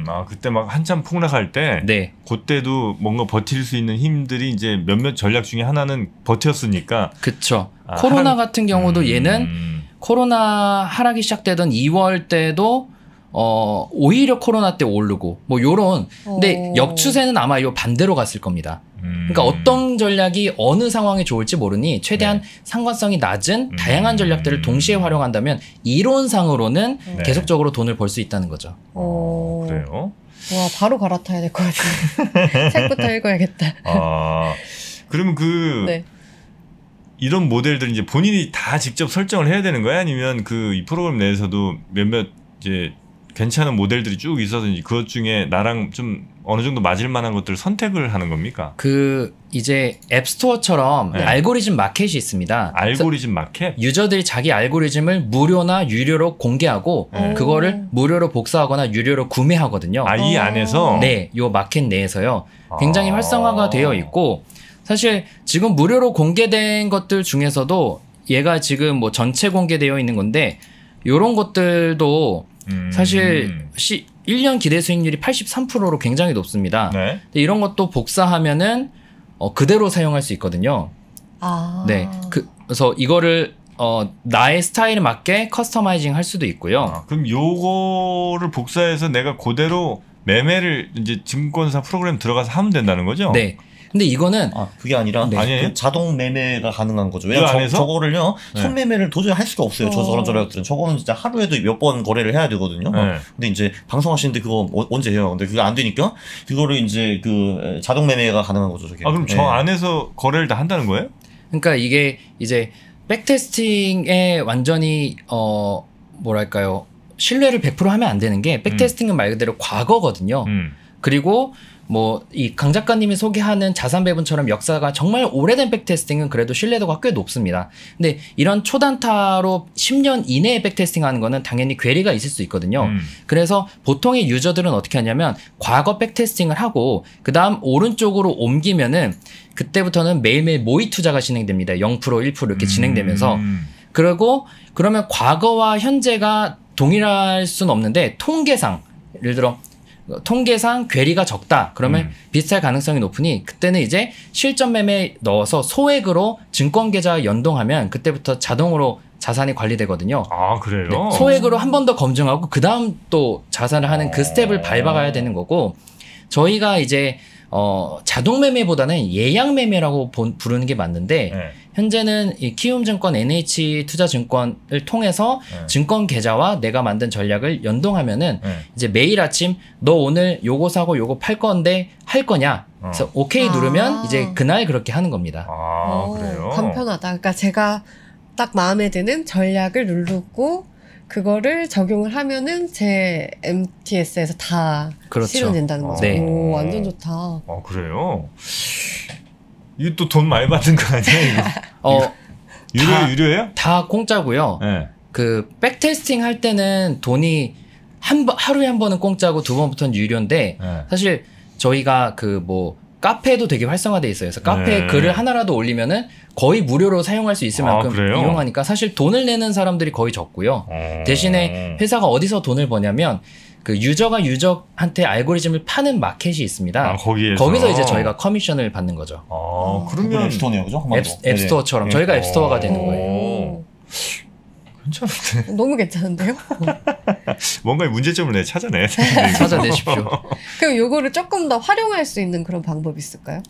음, 아 그때 막 한참 폭락할 때 네. 그때도 뭔가 버틸 수 있는 힘들이 이제 몇몇 전략 중에 하나는 버텼으니까 그쵸. 아, 코로나 하락- 같은 경우도 음, 얘는 코로나 하락이 시작되던 2월 때도 어 오히려 코로나 때 오르고 뭐 요런 근데 어. 역추세는 아마 요 반대로 갔을 겁니다. 음. 그러니까 어떤 전략이 어느 상황에 좋을지 모르니 최대한 네. 상관성이 낮은 음. 다양한 전략들을 동시에 활용한다면 이론상으로는 네. 계속적으로 돈을 벌 수 있다는 거죠. 어, 어. 그래요. 와, 바로 갈아타야 될 것 같은데. 책부터 읽어야겠다. 아 그러면 그 네. 이런 모델들 이제 본인이 다 직접 설정을 해야 되는 거야? 아니면 그 이 프로그램 내에서도 몇몇 이제 괜찮은 모델들이 쭉 있어서 이제 그것 중에 나랑 좀 어느 정도 맞을 만한 것들을 선택을 하는 겁니까? 그 이제 앱스토어처럼 네. 알고리즘 마켓이 있습니다. 알고리즘 마켓? 유저들이 자기 알고리즘을 무료나 유료로 공개하고 네. 그거를 무료로 복사하거나 유료로 구매하거든요. 아이 어. 안에서 네, 요 마켓 내에서요. 굉장히 아. 활성화가 되어 있고 사실 지금 무료로 공개된 것들 중에서도 얘가 지금 뭐 전체 공개되어 있는 건데 요런 것들도 음. 사실 시, 1년 기대 수익률이 83%로 굉장히 높습니다. 네. 근데 이런 것도 복사하면은 어, 그대로 사용할 수 있거든요. 아. 네. 그, 그래서 이거를 어, 나의 스타일에 맞게 커스터마이징 할 수도 있고요. 아, 그럼 요거를 복사해서 내가 그대로 매매를 이제 증권사 프로그램 들어가서 하면 된다는 거죠? 네. 근데 이거는 아, 그게 아니라 네. 아니에요? 그 자동 매매가 가능한 거죠. 이 왜냐면 안에서? 저, 거를요 네. 손매매를 도저히 할 수가 없어요. 저 어. 저런 전략들은 저거는 진짜 하루에도 몇 번 거래를 해야 되거든요. 네. 근데 이제 방송하시는데 그거 어- 언제 해요? 근데 그게 안 되니까 그거를 이제 그 자동 매매가 가능한 거죠. 저게. 아 그럼 저 네. 안에서 거래를 다 한다는 거예요? 그러니까 이게 이제 백테스팅에 완전히 어 뭐랄까요 신뢰를 100% 하면 안 되는 게 백테스팅은 말 그대로 과거거든요. 음. 그리고 뭐 이 강 작가님이 소개하는 자산 배분처럼 역사가 정말 오래된 백테스팅은 그래도 신뢰도가 꽤 높습니다. 근데 이런 초단타로 10년 이내에 백테스팅 하는 거는 당연히 괴리가 있을 수 있거든요. 음. 그래서 보통의 유저들은 어떻게 하냐면 과거 백테스팅을 하고 그 다음 오른쪽으로 옮기면은 그때부터는 매일매일 모의 투자가 진행됩니다. 0% 1% 이렇게 진행되면서 음. 그리고 그러면 과거와 현재가 동일할 수는 없는데 통계상 예를 들어 통계상 괴리가 적다 그러면 음. 비슷할 가능성이 높으니 그때는 이제 실전 매매 넣어서 소액으로 증권 계좌 연동하면 그때부터 자동으로 자산이 관리되거든요. 아 그래요? 네, 소액으로 한 번 더 검증하고 그 다음 또 자산을 하는 그 어. 스텝을 밟아가야 되는 거고 저희가 이제 어 자동 매매보다는 예약 매매라고 본- 부르는 게 맞는데 네. 현재는 이 키움증권 NH 투자증권을 통해서 네. 증권 계좌와 내가 만든 전략을 연동하면은 네. 이제 매일 아침 너 오늘 요거 사고 요거 팔 건데 할 거냐? 그래서 오케이 아. 누르면 이제 그날 그렇게 하는 겁니다. 아 어, 그래요? 간편하다. 그러니까 제가 딱 마음에 드는 전략을 누르고 그거를 적용을 하면은 제 MTS에서 다 그렇죠. 실현된다는 거죠. 네. 오, 완전 좋다. 어 그래요? 이거 또돈 많이 받는 거 아니에요? 이거? 어, 유료 다- 유료예요? 다 공짜고요. 네. 그 백테스팅 할 때는 돈이 한 번, 하루에 한 번은 공짜고 두 번부터는 유료인데 네. 사실 저희가 그 뭐 카페도 되게 활성화돼 있어요. 그래서 카페에 네. 글을 하나라도 올리면은 거의 무료로 사용할 수 있을 아, 만큼 그래요? 이용하니까 사실 돈을 내는 사람들이 거의 적고요. 어. 대신에 회사가 어디서 돈을 버냐면 그 유저가 유저한테 알고리즘을 파는 마켓이 있습니다. 아, 거기에서 거기서 이제 저희가 커미션을 받는 거죠. 아, 그러면 그러면 앱스토어네요, 그죠? 앱, 앱스토어처럼 네. 저희가 앱스토어가 되는 어. 거예요. 오, 괜찮은데 너무 괜찮은데요? 뭔가 문제점을 내 이거. 찾아내십시오. 그럼 요거를 조금 더 활용할 수 있는 그런 방법이 있을까요?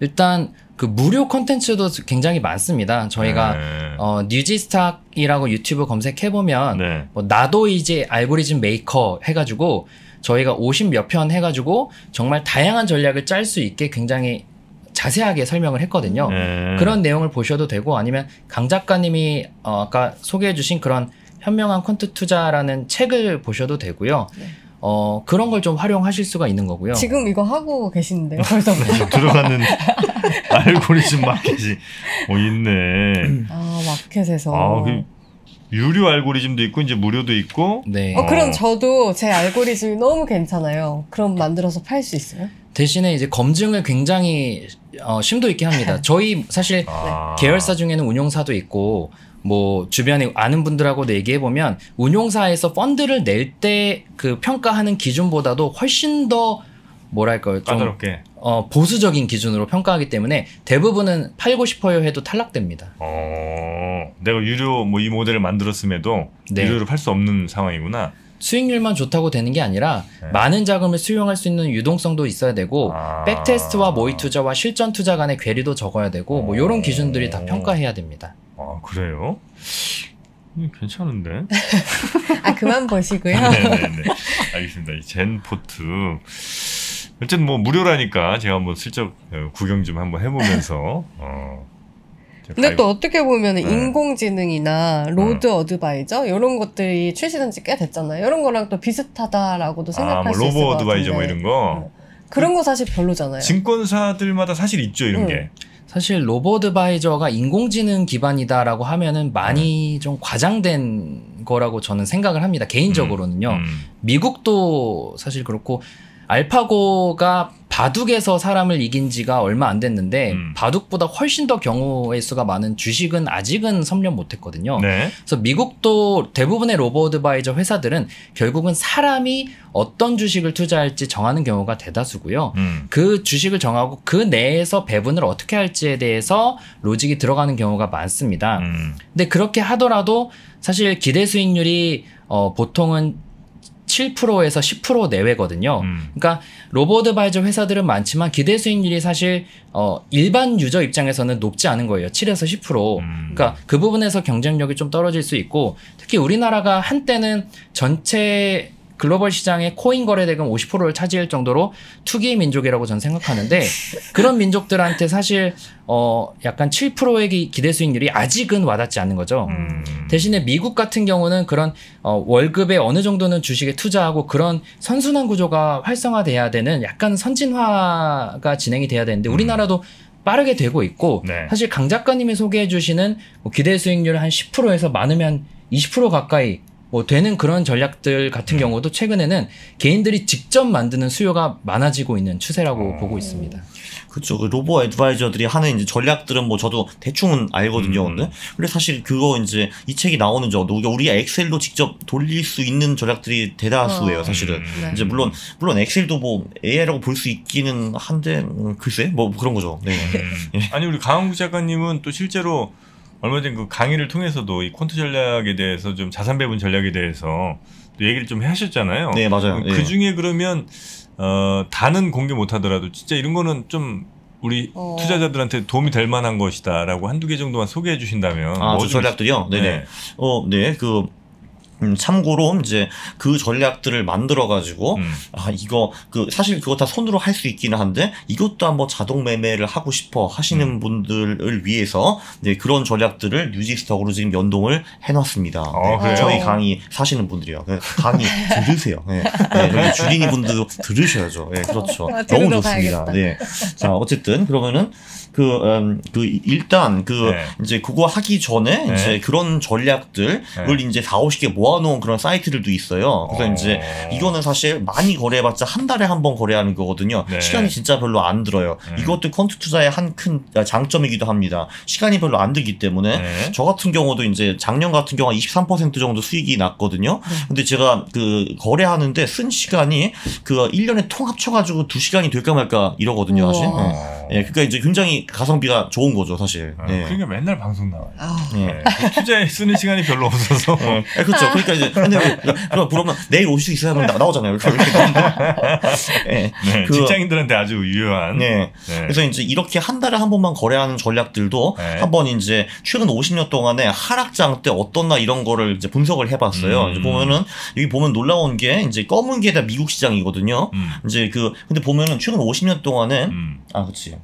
일단 그 무료 컨텐츠도 굉장히 많습니다. 저희가 네. 어, 뉴지스탁이라고 유튜브 검색해 보면 네. 뭐 나도 이제 알고리즘 메이커 해가지고 저희가 50 몇 편 해가지고 정말 다양한 전략을 짤 수 있게 굉장히 자세하게 설명을 했거든요. 네. 그런 내용을 보셔도 되고 아니면 강 작가님이 어, 아까 소개해 주신 그런 현명한 콘트 투자라는 책을 보셔도 되고요. 네. 어, 그런 걸 좀 활용하실 수가 있는 거고요. 지금 이거 하고 계시는데요, 벌써부터. 네, 들어가는 알고리즘 마켓이 어 있네. 아, 마켓에서. 아, 그 유료 알고리즘도 있고 이제 무료도 있고 네. 어, 그럼 저도 제 알고리즘이 너무 괜찮아요. 그럼 만들어서 팔 수 있어요? 대신에 이제 검증을 굉장히 어, 심도 있게 합니다. 저희 사실 아. 계열사 중에는 운용사도 있고 뭐 주변에 아는 분들하고도 얘기해 보면 운용사에서 펀드를 낼 때 그 평가하는 기준보다도 훨씬 더 뭐랄까요 좀 까다롭게. 어, 보수적인 기준으로 평가하기 때문에 대부분은 팔고 싶어요 해도 탈락됩니다. 어, 내가 유료 뭐 이 모델을 만들었음에도 네. 유료로 팔 수 없는 상황이구나. 수익률만 좋다고 되는 게 아니라 네. 많은 자금을 수용할 수 있는 유동성도 있어야 되고 아. 백테스트와 모의 투자와 실전 투자 간의 괴리도 적어야 되고 뭐 이런 기준들이 다 오. 평가해야 됩니다. 아 그래요? 음, 괜찮은데. 아, 그만 보시고요. 네네네. 알겠습니다. 이 젠포트. 어쨌든 뭐 무료라니까 제가 한번 슬쩍 어, 구경 좀 한번 해보면서. 어, 근데 또 어떻게 보면 네. 인공지능이나 robo advisor 이런 것들이 출시된 지 꽤 됐잖아요. 이런 거랑 또 비슷하다라고도 생각할 아, 뭐 수 있을 robo 것 advisor 뭐 같은데. 이런 거. 그런 거 사실 별로잖아요. 증권사들마다 사실 있죠 이런 응. 게. 사실 로보드바이저가 인공지능 기반이다라고 하면은 많이 네. 좀 과장된 거라고 저는 생각을 합니다. 개인적으로는요. 음. 미국도 사실 그렇고 알파고가 바둑에서 사람을 이긴 지가 얼마 안 됐는데 음. 바둑보다 훨씬 더 경우의 수가 많은 주식은 아직은 섭렵 못했거든요. 네. 그래서 미국도 대부분의 로보드바이저 회사들은 결국은 사람이 어떤 주식을 투자할지 정하는 경우가 대다수고요. 음. 그 주식을 정하고 그 내에서 배분을 어떻게 할지에 대해서 로직이 들어가는 경우가 많습니다. 음. 근데 그렇게 하더라도 사실 기대 수익률이 어, 보통은 7%에서 10% 내외거든요. 음. 그러니까 로보드바이저 회사들은 많지만 기대 수익률이 사실 어, 일반 유저 입장에서는 높지 않은 거예요. 7에서 10%. 음. 그러니까 그 부분에서 경쟁력이 좀 떨어질 수 있고 특히 우리나라가 한때는 전체 글로벌 시장의 코인 거래 대금 50%를 차지할 정도로 투기 민족이라고 저는 생각하는데 그런 민족들한테 사실 어 약간 7%의 기- 기대 수익률이 아직은 와닿지 않는 거죠. 음. 대신에 미국 같은 경우는 그런 어, 월급에 어느 정도는 주식에 투자하고 그런 선순환 구조가 활성화돼야 되는 약간 선진화가 진행이 돼야 되는데 우리나라도 빠르게 되고 있고 네. 사실 강 작가님이 소개해 주시는 뭐 기대 수익률 한 10%에서 많으면 20% 가까이 뭐 되는 그런 전략들 같은 음. 경우도 최근에는 개인들이 직접 만드는 수요가 많아지고 있는 추세라고 어. 보고 있습니다. 그렇죠. 그 로보 애드바이저들이 하는 이제 전략들은 뭐 저도 대충은 알거든요. 음. 근데 근데 사실 그거 이제 이 책이 나오는 저 우리가 우리가 엑셀로 직접 돌릴 수 있는 전략들이 대다수예요. 어. 사실은 음. 네. 이제 물론 물론 엑셀도 뭐 AI라고 볼 수 있기는 한데 음, 글쎄 뭐 그런 거죠. 네. 음. 아니 우리 강한국 작가님은 또 실제로 얼마 전 그 강의를 통해서도 이 콘트 전략에 대해서 좀 자산 배분 전략에 대해서 또 얘기를 좀 하셨잖아요. 네, 맞아요. 그 네. 중에 그러면 어 다는 공개 못 하더라도 진짜 이런 거는 좀 우리 어. 투자자들한테 도움이 될 만한 것이다라고 한두 개 정도만 소개해 주신다면 아, 뭐 전략들이요? 네네. 네. 어, 네. 그 음, 참고로 이제 그 전략들을 만들어 가지고 음. 아 이거 그 사실 그거 다 손으로 할 수 있기는 한데 이것도 한번 자동 매매를 하고 싶어 하시는 음. 분들을 위해서 네, 그런 전략들을 뉴지스톡으로 지금 연동을 해놨습니다. 어, 네? 저희 강의 사시는 분들이요. 네, 강의 들으세요. 네, 네, 주린이 분들도 들으셔야죠. 네, 그렇죠. 아, 너무 좋습니다. 가야겠다. 네, 자 어쨌든 그러면은 그, 음, 그, 일단, 그, 네. 이제 그거 하기 전에, 네. 이제 그런 전략들을 네. 이제 4, 50개 모아 놓은 그런 사이트들도 있어요. 그래서 어. 이제 이거는 사실 많이 거래해봤자 한 달에 한 번 거래하는 거거든요. 네. 시간이 진짜 별로 안 들어요. 음. 이것도 퀀트 투자의 한 큰 장점이기도 합니다. 시간이 별로 안 들기 때문에 네. 저 같은 경우도 이제 작년 같은 경우 한 23% 정도 수익이 났거든요. 네. 근데 제가 그 거래하는데 쓴 시간이 그 1년에 통 합쳐가지고 2시간이 될까 말까 이러거든요, 사실. 네. 어. 예, 그러니까 이제 굉장히 가성비가 좋은 거죠, 사실. 아, 네. 그러니까 맨날 방송 나와요. 아, 네. 네. 그 투자에 쓰는 시간이 별로 없어서. 어, 예, 그렇죠. 그러니까 이제 그럼 그러면 내일 올 수 있어야 하면 나, 나오잖아요. 이렇게 이렇게 예. 네, 그- 직장인들한테 아주 유효한. 네. 네. 그래서 이제 이렇게 한 달에 한 번만 거래하는 전략들도 네. 한번 이제 최근 50년 동안의 하락장 때 어떻나 이런 거를 이제 분석을 해봤어요. 음. 이제 보면은 여기 보면 놀라운 게 이제 검은 게 다 미국 시장이거든요. 음. 이제 그 근데 보면은 최근 50년 동안에 음. 아 그렇지.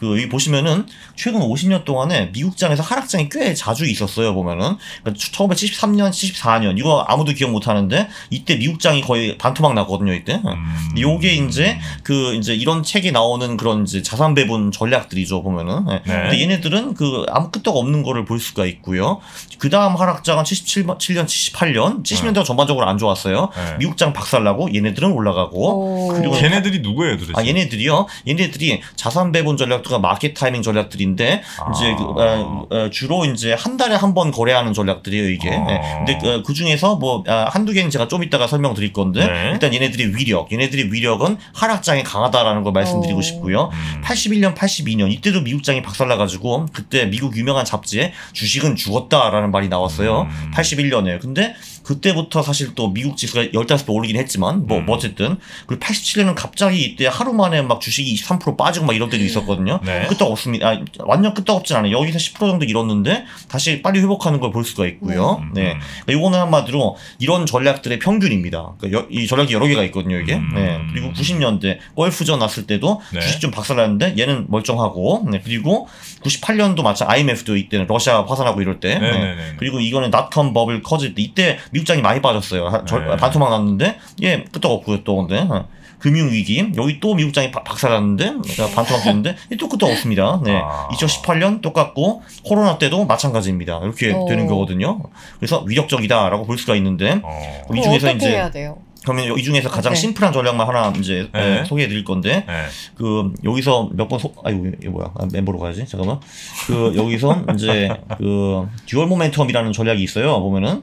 그 여기 보시면은 최근 50년 동안에 미국장에서 하락장이 꽤 자주 있었어요 보면은 그러니까 1973년, 74년 이거 아무도 기억 못 하는데 이때 미국장이 거의 반토막 났거든요 이때. 음. 요게 이제 그 이제 이런 책에 나오는 그런 이제 자산 배분 전략들이죠 보면은. 네. 네. 근데 얘네들은 그 아무 끄떡 없는 거를 볼 수가 있고요. 그 다음 하락장은 77년, 78년, 70년대가 전반적으로 안 좋았어요. 네. 미국장 박살나고 얘네들은 올라가고. 오. 그리고 걔네들이 누구예요, 도대체? 아 얘네들이요. 얘네들이 자산 배분 전략 들과 마켓 타이밍 전략들인데 아. 이제 그, 어, 어, 주로 이제 한 달에 한 번 거래하는 전략들이에요 이게. 아. 네. 근데 그, 그 중에서 뭐 아, 한두 개는 제가 좀 이따가 설명드릴 건데 네. 일단 얘네들의 위력, 얘네들의 위력은 하락장이 강하다라는 걸 말씀드리고 오. 싶고요. 음. 81년, 82년 이때도 미국장이 박살나가지고 그때 미국 유명한 잡지에 주식은 죽었다라는 말이 나왔어요. 음. 81년에. 근데 그때부터 사실 또 미국 지수가 15배 오르긴 했지만 뭐, 음. 뭐 어쨌든 그리고 87년은 갑자기 이때 하루 만에 막 주식이 23% 빠지고 막 이런 때도 있었거든요. 네. 끄떡 없습니다. 아, 완전 끄떡 없진 않아요. 여기서 10% 정도 잃었는데 다시 빨리 회복하는 걸 볼 수가 있고요. 음. 네. 그러니까 이거는 한마디로 이런 전략들의 평균입니다. 그러니까 여- 이 전략이 여러 개가 있거든요, 이게. 음. 네. 그리고 90년대 골프전 났을 때도 네. 주식 좀 박살났는데 얘는 멀쩡하고 네. 그리고 98년도 마찬 IMF도 이때는 러시아 화산하고 이럴 때. 네. 네네네. 그리고 이거는 닷컴 버블 커질 때 이때 미 국장이 많이 빠졌어요. 네. 반토막 났는데 얘 끄떡 없고요 또 근데 어. 금융 위기 여기 또 미국장이 바- 박살났는데 반토막 됐는데 얘또 끄떡 없습니다. 네. 아. 2018년 똑같고 코로나 때도 마찬가지입니다. 이렇게 어. 되는 거거든요. 그래서 위력적이다라고 볼 수가 있는데 어. 이 중에서 이제 해야 돼요? 그러면 이 중에서 가장 네. 심플한 전략만 하나 이제 네. 소개해 드릴 건데 네. 그 여기서 몇 번 소, 아이고 이게 뭐야 아, 멤버로 가야지 잠깐만 그 여기서 이제 그 dual momentum이라는 전략이 있어요 보면은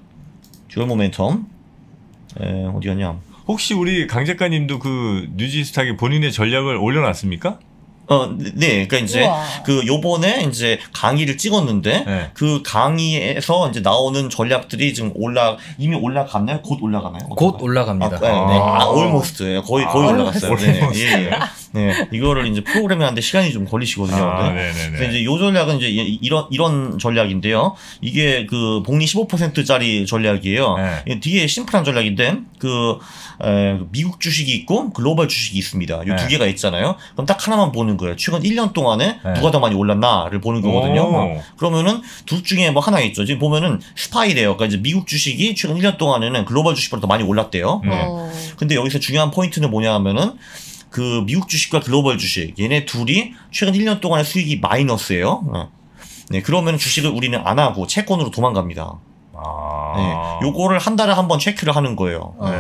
dual momentum 에 어디였냐 혹시 우리 강 작가님도 그 뉴지스탁에 본인의 전략을 올려놨습니까? 어 네 그러니까 이제 우와. 그 요번에 이제 강의를 찍었는데 네. 그 강의에서 이제 나오는 전략들이 지금 올라 이미 올라갔나요 곧 올라가나요 곧? 올라갑니다. 아, 네, 네. 아. 아, almost. 거의, 거의 아, 올라갔어요. 네, almost. 예, 예. 네. 이거를 이제 프로그램에 하는데 시간이 좀 걸리시거든요. 아, 네. 그래서 네네네. 이제 요 전략은 이제 이- 이런, 이런 전략인데요. 이게 그 복리 15%짜리 전략이에요. 네. 이 뒤에 심플한 전략인데, 그, 에, 미국 주식이 있고 글로벌 주식이 있습니다. 요두 네. 개가 있잖아요. 그럼 딱 하나만 보는 거예요. 최근 1년 동안에 네. 누가 더 많이 올랐나를 보는 거거든요. 오. 그러면은 둘 중에 뭐 하나 있죠. 지금 보면은 스파이래요. 그러니까 이제 미국 주식이 최근 1년 동안에는 글로벌 주식보다 더 많이 올랐대요. 네. 어. 근데 여기서 중요한 포인트는 뭐냐 하면은 그 미국 주식과 글로벌 주식 얘네 둘이 최근 1년 동안의 수익이 마이너스예요. 어. 네, 그러면 주식을 우리는 안 하고 채권으로 도망갑니다. 네, 아. 요거를 한 달에 한 번 체크를 하는 거예요. 어. 네.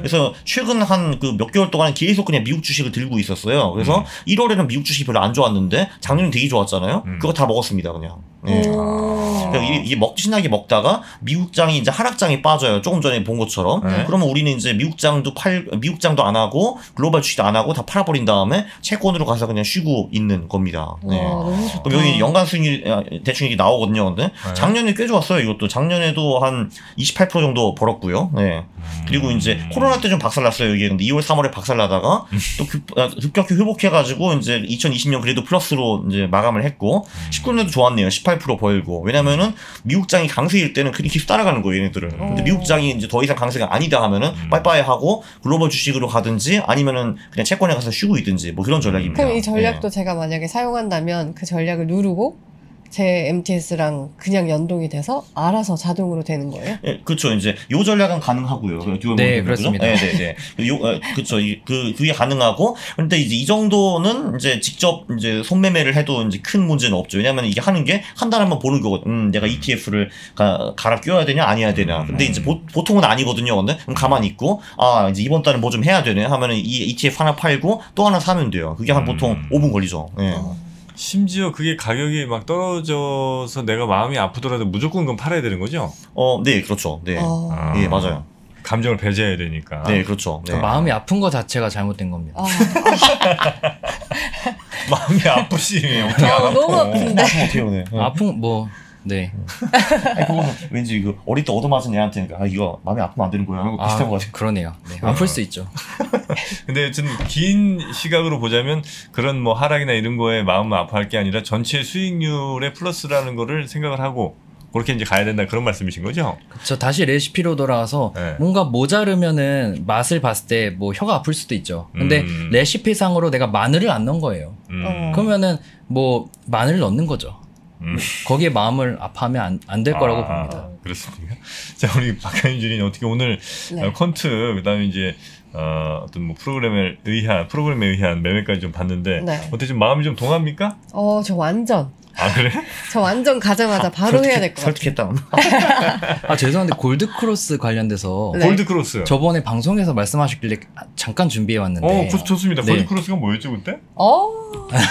그래서 최근 한 그 몇 개월 동안 계속 그냥 미국 주식을 들고 있었어요. 그래서 음. 1월에는 미국 주식이 별로 안 좋았는데 작년에 되게 좋았잖아요. 음. 그거 다 먹었습니다, 그냥. 네. 오. 그러니까 이게, 먹 신나게 먹다가 미국장이 이제 하락장이 빠져요. 조금 전에 본 것처럼. 네. 그러면 우리는 이제 미국장도 팔 미국장도 안 하고 글로벌 주식도 안 하고 다 팔아버린 다음에 채권으로 가서 그냥 쉬고 있는 겁니다. 네. 와. 그럼 여기 연간 수익 대충 이게 나오거든요. 근데 네. 작년에 꽤 좋았어요. 이것도 작년에도 한 28% 정도 벌었고요. 네. 그리고 음. 이제 코로나 코로나 때 좀 박살났어요 이게 근데 2월 3월에 박살나다가 또 급, 아, 급격히 회복해가지고 이제 2020년 그래도 플러스로 이제 마감을 했고 19년도 좋았네요 18% 벌고 왜냐면은 미국장이 강세일 때는 그냥 계속 따라가는 거예요 얘네들은 근데 어. 미국장이 이제 더 이상 강세가 아니다 하면은 음. 빠이빠이 하고 글로벌 주식으로 가든지 아니면은 그냥 채권에 가서 쉬고 있든지 뭐 그런 전략입니다. 그럼 이 전략도 네. 제가 만약에 사용한다면 그 전략을 누르고 제 MTS랑 그냥 연동이 돼서 알아서 자동으로 되는 거예요? 예, 그렇죠. 이제 요 전략은 가능하고요. 그 dual 네, 모드는, 그렇습니다. 네, 네, 네. 요, 어, 그렇죠. 이- 그 그게 가능하고 근데 이제 이 정도는 이제 직접 이제 손매매를 해도 이제 큰 문제는 없죠. 왜냐하면 이게 하는 게 한달 한번 보는 거거든. 음, 내가 ETF를 가, 갈아 끼워야 되냐 아니어야 되냐. 근데 이제 보, 보통은 아니거든요. 근데 그럼 가만히 있고 아 이제 이번 달은 뭐 좀 해야 되네 하면은 이 ETF 하나 팔고 또 하나 사면 돼요. 그게 한 음. 보통 5분 걸리죠. 예. 어. 심지어 그게 가격이 막 떨어져서 내가 마음이 아프더라도 무조건 그건 팔아야 되는 거죠? 어, 네, 그렇죠. 네. 어. 아. 예, 맞아요. 감정을 배제해야 되니까. 네, 그렇죠. 네. 마음이 아픈 거 자체가 잘못된 겁니다. 아, 마음이 아프시 어떻게 아? 너무 아픈데. 어떻게 보네. 아픈 뭐 네. 아니, 그거는 왠지 그 어릴 때 얻어맞은 애한테 아 이거 마음이 아프면 안 되는 거야 하는 거 비슷한 거 같아. 그러네요. 네. 아플 수 있죠. 근데 여튼 긴 시각으로 보자면 그런 뭐 하락이나 이런 거에 마음을 아파할 게 아니라 전체 수익률의 플러스라는 거를 생각을 하고 그렇게 이제 가야 된다 그런 말씀이신 거죠? 저 다시 레시피로 돌아와서 네. 뭔가 모자르면은 맛을 봤을 때 뭐 혀가 아플 수도 있죠. 근데 음. 레시피상으로 내가 마늘을 안 넣은 거예요. 음. 어. 그러면은 뭐 마늘을 넣는 거죠. 음. 거기에 마음을 아파하면 안 안 될 거라고 아, 봅니다. 그렇습니까? 자, 우리 박하인 주인 어떻게 오늘 네. 어, quant 그다음에 이제 어, 어떤 뭐 프로그램에 의한 프로그램에 의한 매매까지 좀 봤는데 네. 어떻게 좀 마음이 좀 동합니까? 어, 저 완전. 아 그래? 저 완전 가자마자 바로 설득해- 해야 될 것 같아요. 설득했다. 아 죄송한데 gold cross 관련돼서 네. gold cross. 저번에 방송에서 말씀하셨길래 잠깐 준비해 왔는데 어, 그, 좋습니다. 네. gold cross가 뭐였죠 그때? 어,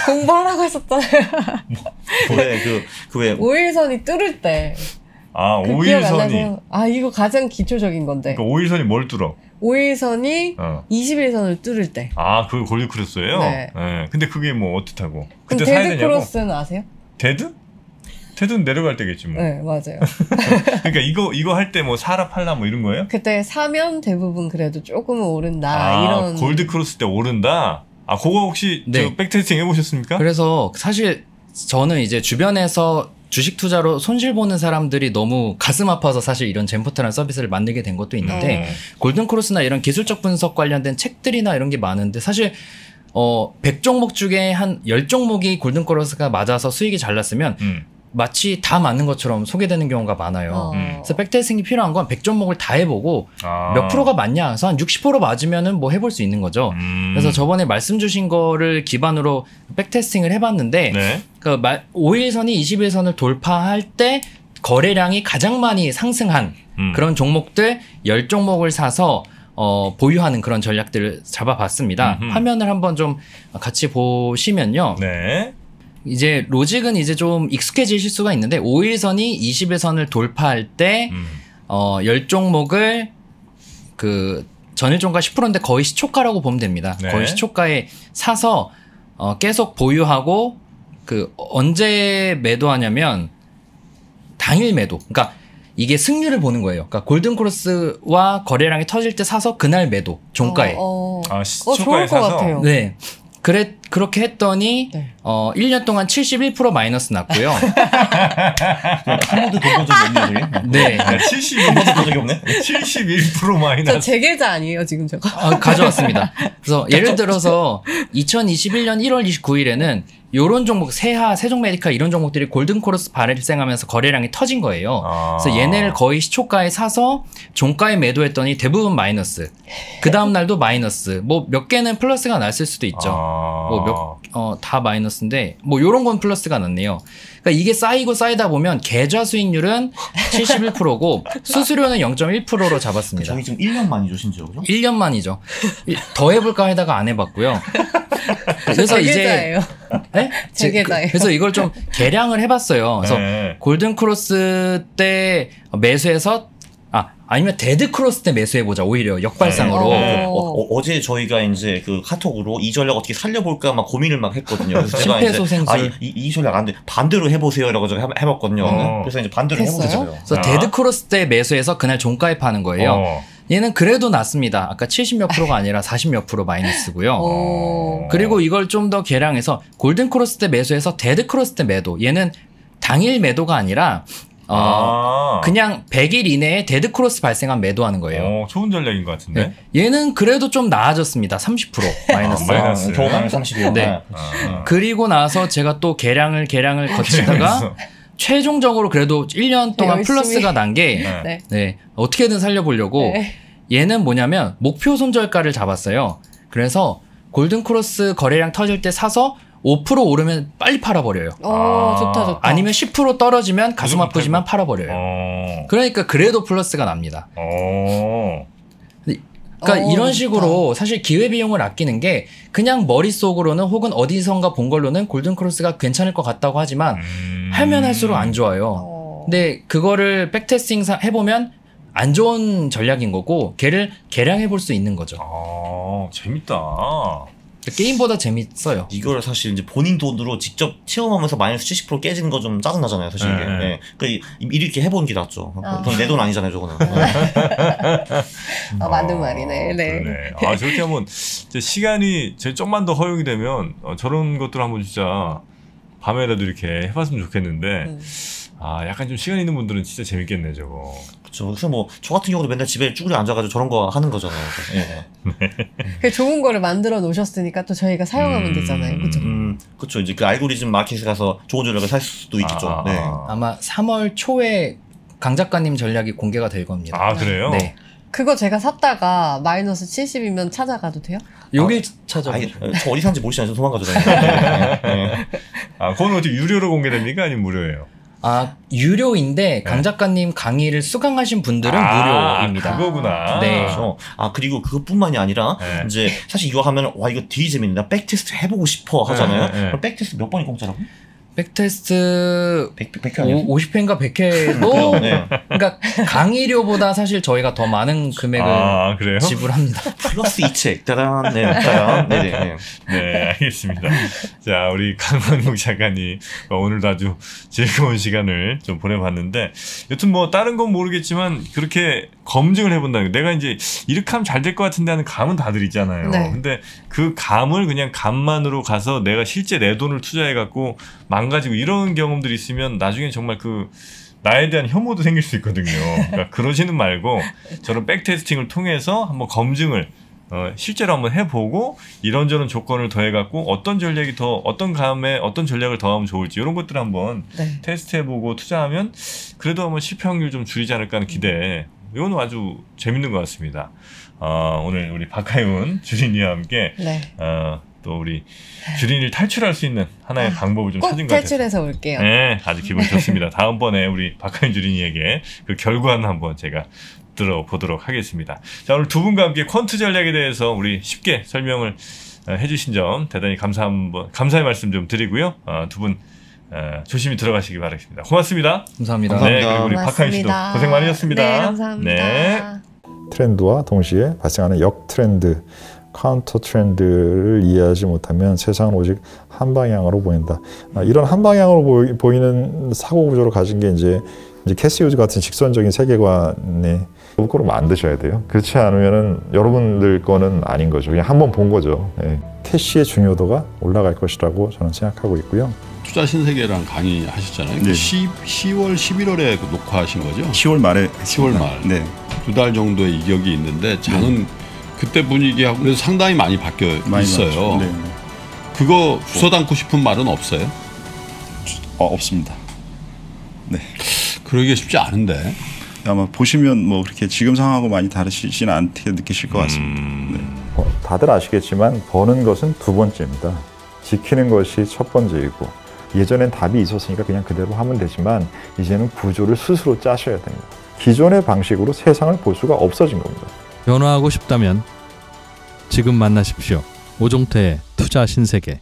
공부하라고 했었잖아요. 그왜 그그왜 오일선이 뚫을 때. 아, 그 오일선이. 아, 이거 가장 기초적인 건데. 그러니까 오일선이 뭘 뚫어? 오일선이 어. 20일선을 뚫을 때. 아, 그게 gold cross예요? 네. 예. 근데 그게 뭐 어떻다고? 그럼 dead? cross는 아세요? dead? dead는 내려갈 때겠지 뭐. 네, 맞아요. 그러니까 이거 이거 할 때 뭐 사라 팔라 뭐 이런 거예요? 그때 사면 대부분 그래도 조금은 오른다. 아, 이런. gold cross 때 오른다. 아, 그거 혹시 네. 저 backtesting 해보셨습니까? 그래서 사실 저는 이제 주변에서 주식 투자로 손실 보는 사람들이 너무 가슴 아파서 사실 이런 젠포트라는 서비스를 만들게 된 것도 있는데 어. 골든 크로스나 이런 기술적 분석 관련된 책들이나 이런 게 많은데 사실 어 100종목 중에 한 10종목이 골든 크로스가 맞아서 수익이 잘 났으면 음. 마치 다 맞는 것처럼 소개되는 경우가 많아요. 어. 음. 그래서 백테스팅이 필요한 건 100종목을 다 해보고 아. 몇 프로가 맞냐 그래서 한 60% 맞으면은 뭐 해볼 수 있는 거죠. 음. 그래서 저번에 말씀 주신 거를 기반으로 백테스팅을 해봤는데 네. 그 마- 5일선이 21선을 돌파할 때 거래량이 가장 많이 상승한 음. 그런 종목들 10종목을 사서 어, 보유하는 그런 전략들을 잡아봤습니다. 음흠. 화면을 한번 좀 같이 보시면요. 네. 이제 로직은 이제 좀 익숙해지실 수가 있는데 5일선이 21선을 돌파할 때 음. 어, 10종목을 그 전일종가 10%인데 거의 시초가라고 보면 됩니다. 네. 거의 시초가에 사서 어, 계속 보유하고 그 언제 매도하냐면 당일 매도. 그러니까 이게 승률을 보는 거예요. 그러니까 골든 크로스와 거래량이 터질 때 사서 그날 매도 종가에. 어, 어. 아, 어, 시초가에 좋을 것 사서. 같아요. 네. 그래 그렇게 했더니 네. 어 1년 동안 71% 마이너스 났고요. 한 번도 돈본 적이 없네 저게. 네. 야, 71, 한 번도 본 적이 없네. 71%저 마이너스. 제 계좌 아니에요, 지금 저거. 아, 가져왔습니다. 그래서 예를 들어서 2021년 1월 29일에는 요런 종목 세하, 세종 메디카 이런 종목들이 골든 코러스 발생하면서 거래량이 터진 거예요. 아. 그래서 얘네를 거의 시초가에 사서 종가에 매도했더니 대부분 마이너스. 그 다음 날도 마이너스. 뭐 몇 개는 플러스가 났을 수도 있죠. 아. 뭐 몇, 어, 다 마이너스인데, 뭐 요런 건 플러스가 났네요. 그러니까 이게 쌓이고 쌓이다 보면 계좌 수익률은 71%고 수수료는 0.1%로 잡았습니다. 저희 지금 1년 만이죠 심지어 그죠? 1년 만이죠. 이- 더 해볼까 하다가 안 해봤고요. 그래서 제 이제. 네? 제 제- 계좌예요. 그래서 이걸 좀 개량을 해봤어요. 그래서 네. golden cross 때 매수해서 아 아니면 dead cross 때 매수해 보자 오히려 역발상으로. 네. 어, 제 저희가 이제 그 카톡으로 이 전략 어떻게 살려볼까 막 고민을 막 했거든요. 그래서 제가 이제 심폐소생술. 아, 이, 이- 이 전략 안 돼. 반대로 해보세요 라고 제가 해- 해봤거든요. 어. 그래서 이제 반대로? 해보세요. 그래서 아. dead cross 때 매수해서 그날 종가에 파는 거예요. 어. 얘는 그래도 낫습니다. 아까 70 몇 프로가 아니라 40 몇 프로 마이너스고요. 어. 그리고 이걸 좀더 개량해서 golden cross 때 매수해서 dead cross 때 매도. 얘는 당일 매도가 아니라 어 아. 그냥 100일 이내에 dead cross 발생한 매도하는 거예요. 어, 좋은 전략인 것 같은데. 네. 얘는 그래도 좀 나아졌습니다. 30% 마이너스. 아, 마이너스. 경험하면 30이요. 네. 아. 그리고 나서 제가 또 개량을 개량을 거치다가 최종적으로 그래도 1년 동안 열심히. 플러스가 난게 네. 네. 네, 어떻게든 살려보려고 네. 얘는 뭐냐면 목표 손절가를 잡았어요. 그래서 golden cross 거래량 터질 때 사서 5% 오르면 빨리 팔아버려요. 어, 아, 좋다, 좋다. 아니면 10% 떨어지면 가슴 아프지만 팔아버려요. 어. 그러니까 그래도 플러스가 납니다. 어. 그러니까 어, 이런 좋다. 식으로 사실 기회 비용을 아끼는 게 그냥 머릿속으로는 혹은 어디선가 본 걸로는 golden cross가 괜찮을 것 같다고 하지만 음. 하면 할수록 안 좋아요. 어. 근데 그거를 backtesting 사- 해보면 안 좋은 전략인 거고 걔를 개량해 볼 수 있는 거죠. 아, 재밌다. 게임보다 재밌어요. 이거를 사실 이제 본인 돈으로 직접 체험하면서 마이너스 70% 깨지는 거 좀 짜증나잖아요, 사실 이게. 네, 네. 네. 그러니까 이- 이렇게 해보는 게 낫죠. 아. 그건 내돈 아니잖아요, 저거는. 아, 맞는 말이네. 네. 그러네. 아, 저렇게 하면 이제 시간이 제 좀만 더 허용이 되면 어, 저런 것들 한번 진짜 밤에라도 이렇게 해봤으면 좋겠는데 음. 아 약간 좀 시간 있는 분들은 진짜 재밌겠네 저거. 그렇죠. 그래서 뭐저 같은 경우도 맨날 집에 쭈그려 앉아가지고 저런 거 하는 거잖아요. 예. 그 좋은 거를 만들어 놓으셨으니까 또 저희가 사용하면 음. 되잖아요. 그죠? 음, 그렇죠. 이제 그 알고리즘 마켓에 가서 좋은 전략을 살 수도 있겠죠. 아, 네. 아마 3월 초에 강 작가님 전략이 공개가 될 겁니다. 아 그래요? 네. 그거 제가 샀다가 마이너스 70이면 찾아가도 돼요? 여기 찾아. 아니, 저 어디 산지 모르시나요? 저 도망가죠. 네. 네. 아 그건 어떻게 유료로 공개됩니까 아니면 무료예요? 아 유료인데 강 작가님 강의를 수강하신 분들은 네. 아, 무료입니다. 그거구나. 네. 그렇죠. 아 그리고 그것뿐만이 아니라 네. 이제 사실 이거 하면 와 이거 되게 재밌는데 backtest 해보고 싶어 하잖아요. 네, 네, 네. 그럼 backtest 몇 번이 공짜라고? backtest 100, 100회 아니야? 50회인가 100회도 네. 그러니까 강의료보다 사실 저희가 더 많은 금액을 아? 지불합니다. 플러스 이 책. 따란. 네. 따란. 네네. 네. 네, 알겠습니다. 자, 우리 강원국 작가님 어, 오늘도 아주 즐거운 시간을 좀 보내봤는데, 여튼 뭐 다른 건 모르겠지만 그렇게 검증을 해본다는 거. 내가 이제 이렇게 하면 잘 될 것 같은데 하는 감은 다들 있잖아요. 네. 근데 그 감을 그냥 감만으로 가서 내가 실제 내 돈을 투자해 갖고 망가지고 이런 경험들이 있으면 나중에 정말 그 나에 대한 혐오도 생길 수 있거든요. 그러니까 그러지는 말고 저런 백테스팅을 통해서 한번 검증을 어, 실제로 한번 해보고 이런저런 조건을 더해갖고 어떤 전략이 더 어떤 감에 어떤 전략을 더하면 좋을지 이런 것들 을 한번 네. 테스트해보고 투자하면 그래도 한번 실패 확률 좀 줄이지 않을까 하는 기대. 이건 아주 재밌는 것 같습니다. 어, 오늘 우리 박하윤 주린이와 함께 네. 어, 또 우리 주린이를 탈출할 수 있는 하나의 방법을 좀꼭 찾은 것 같아요. 탈출해서 올게요. 네, 아주 기분 좋습니다. 다음번에 우리 박하윤 주린이에게 그 결과는 한번 제가 들어보도록 하겠습니다. 자, 오늘 두 분과 함께 quant 전략에 대해서 우리 쉽게 설명을 어, 해주신 점 대단히 감사 한번 감사의 말씀 좀 드리고요. 어, 두분 어, 조심히 들어가시기 바라겠습니다. 고맙습니다. 감사합니다. 감사합니다. 네, 그리고 우리 박하윤 씨도. 고생 많으셨습니다. 네, 감사합니다. 네. 트렌드와 동시에 발생하는 역 트렌드, counter trend를 이해하지 못하면 세상은 오직 한 방향으로 보인다. 아, 이런 한 방향으로 보이, 는 사고 구조를 가진 게 이제 이제 캐시우즈 같은 직선적인 세계관에 거꾸로 만드셔야 돼요. 그렇지 않으면은 여러분들 거는 아닌 거죠. 그냥 한번 본 거죠. 예. cash의 중요도가 올라갈 것이라고 저는 생각하고 있고요. 투자 신세계랑 강의 하셨잖아요. 네. 10, 10월 11월에 그 녹화하신 거죠? 10월 말에 10월 말. 네. 두 달 정도의 이격이 있는데 장은 그때 분위기하고 그래서 상당히 많이 바뀌어 많이 있어요. 네. 그거 주워 담고 싶은 말은 없어요? 어, 없습니다. 그러기가 쉽지 않은데. 아마 보시면 뭐 그렇게 지금 상황하고 많이 다르시진 않게 느끼실 것 같습니다. 네. 어, 다들 아시겠지만 버는 것은 두 번째입니다. 지키는 것이 첫 번째이고 예전엔 답이 있었으니까 그냥 그대로 하면 되지만 이제는 구조를 스스로 짜셔야 됩니다. 기존의 방식으로 세상을 볼 수가 없어진 겁니다. 변화하고 싶다면 지금 만나십시오. 오종태의 투자 신세계.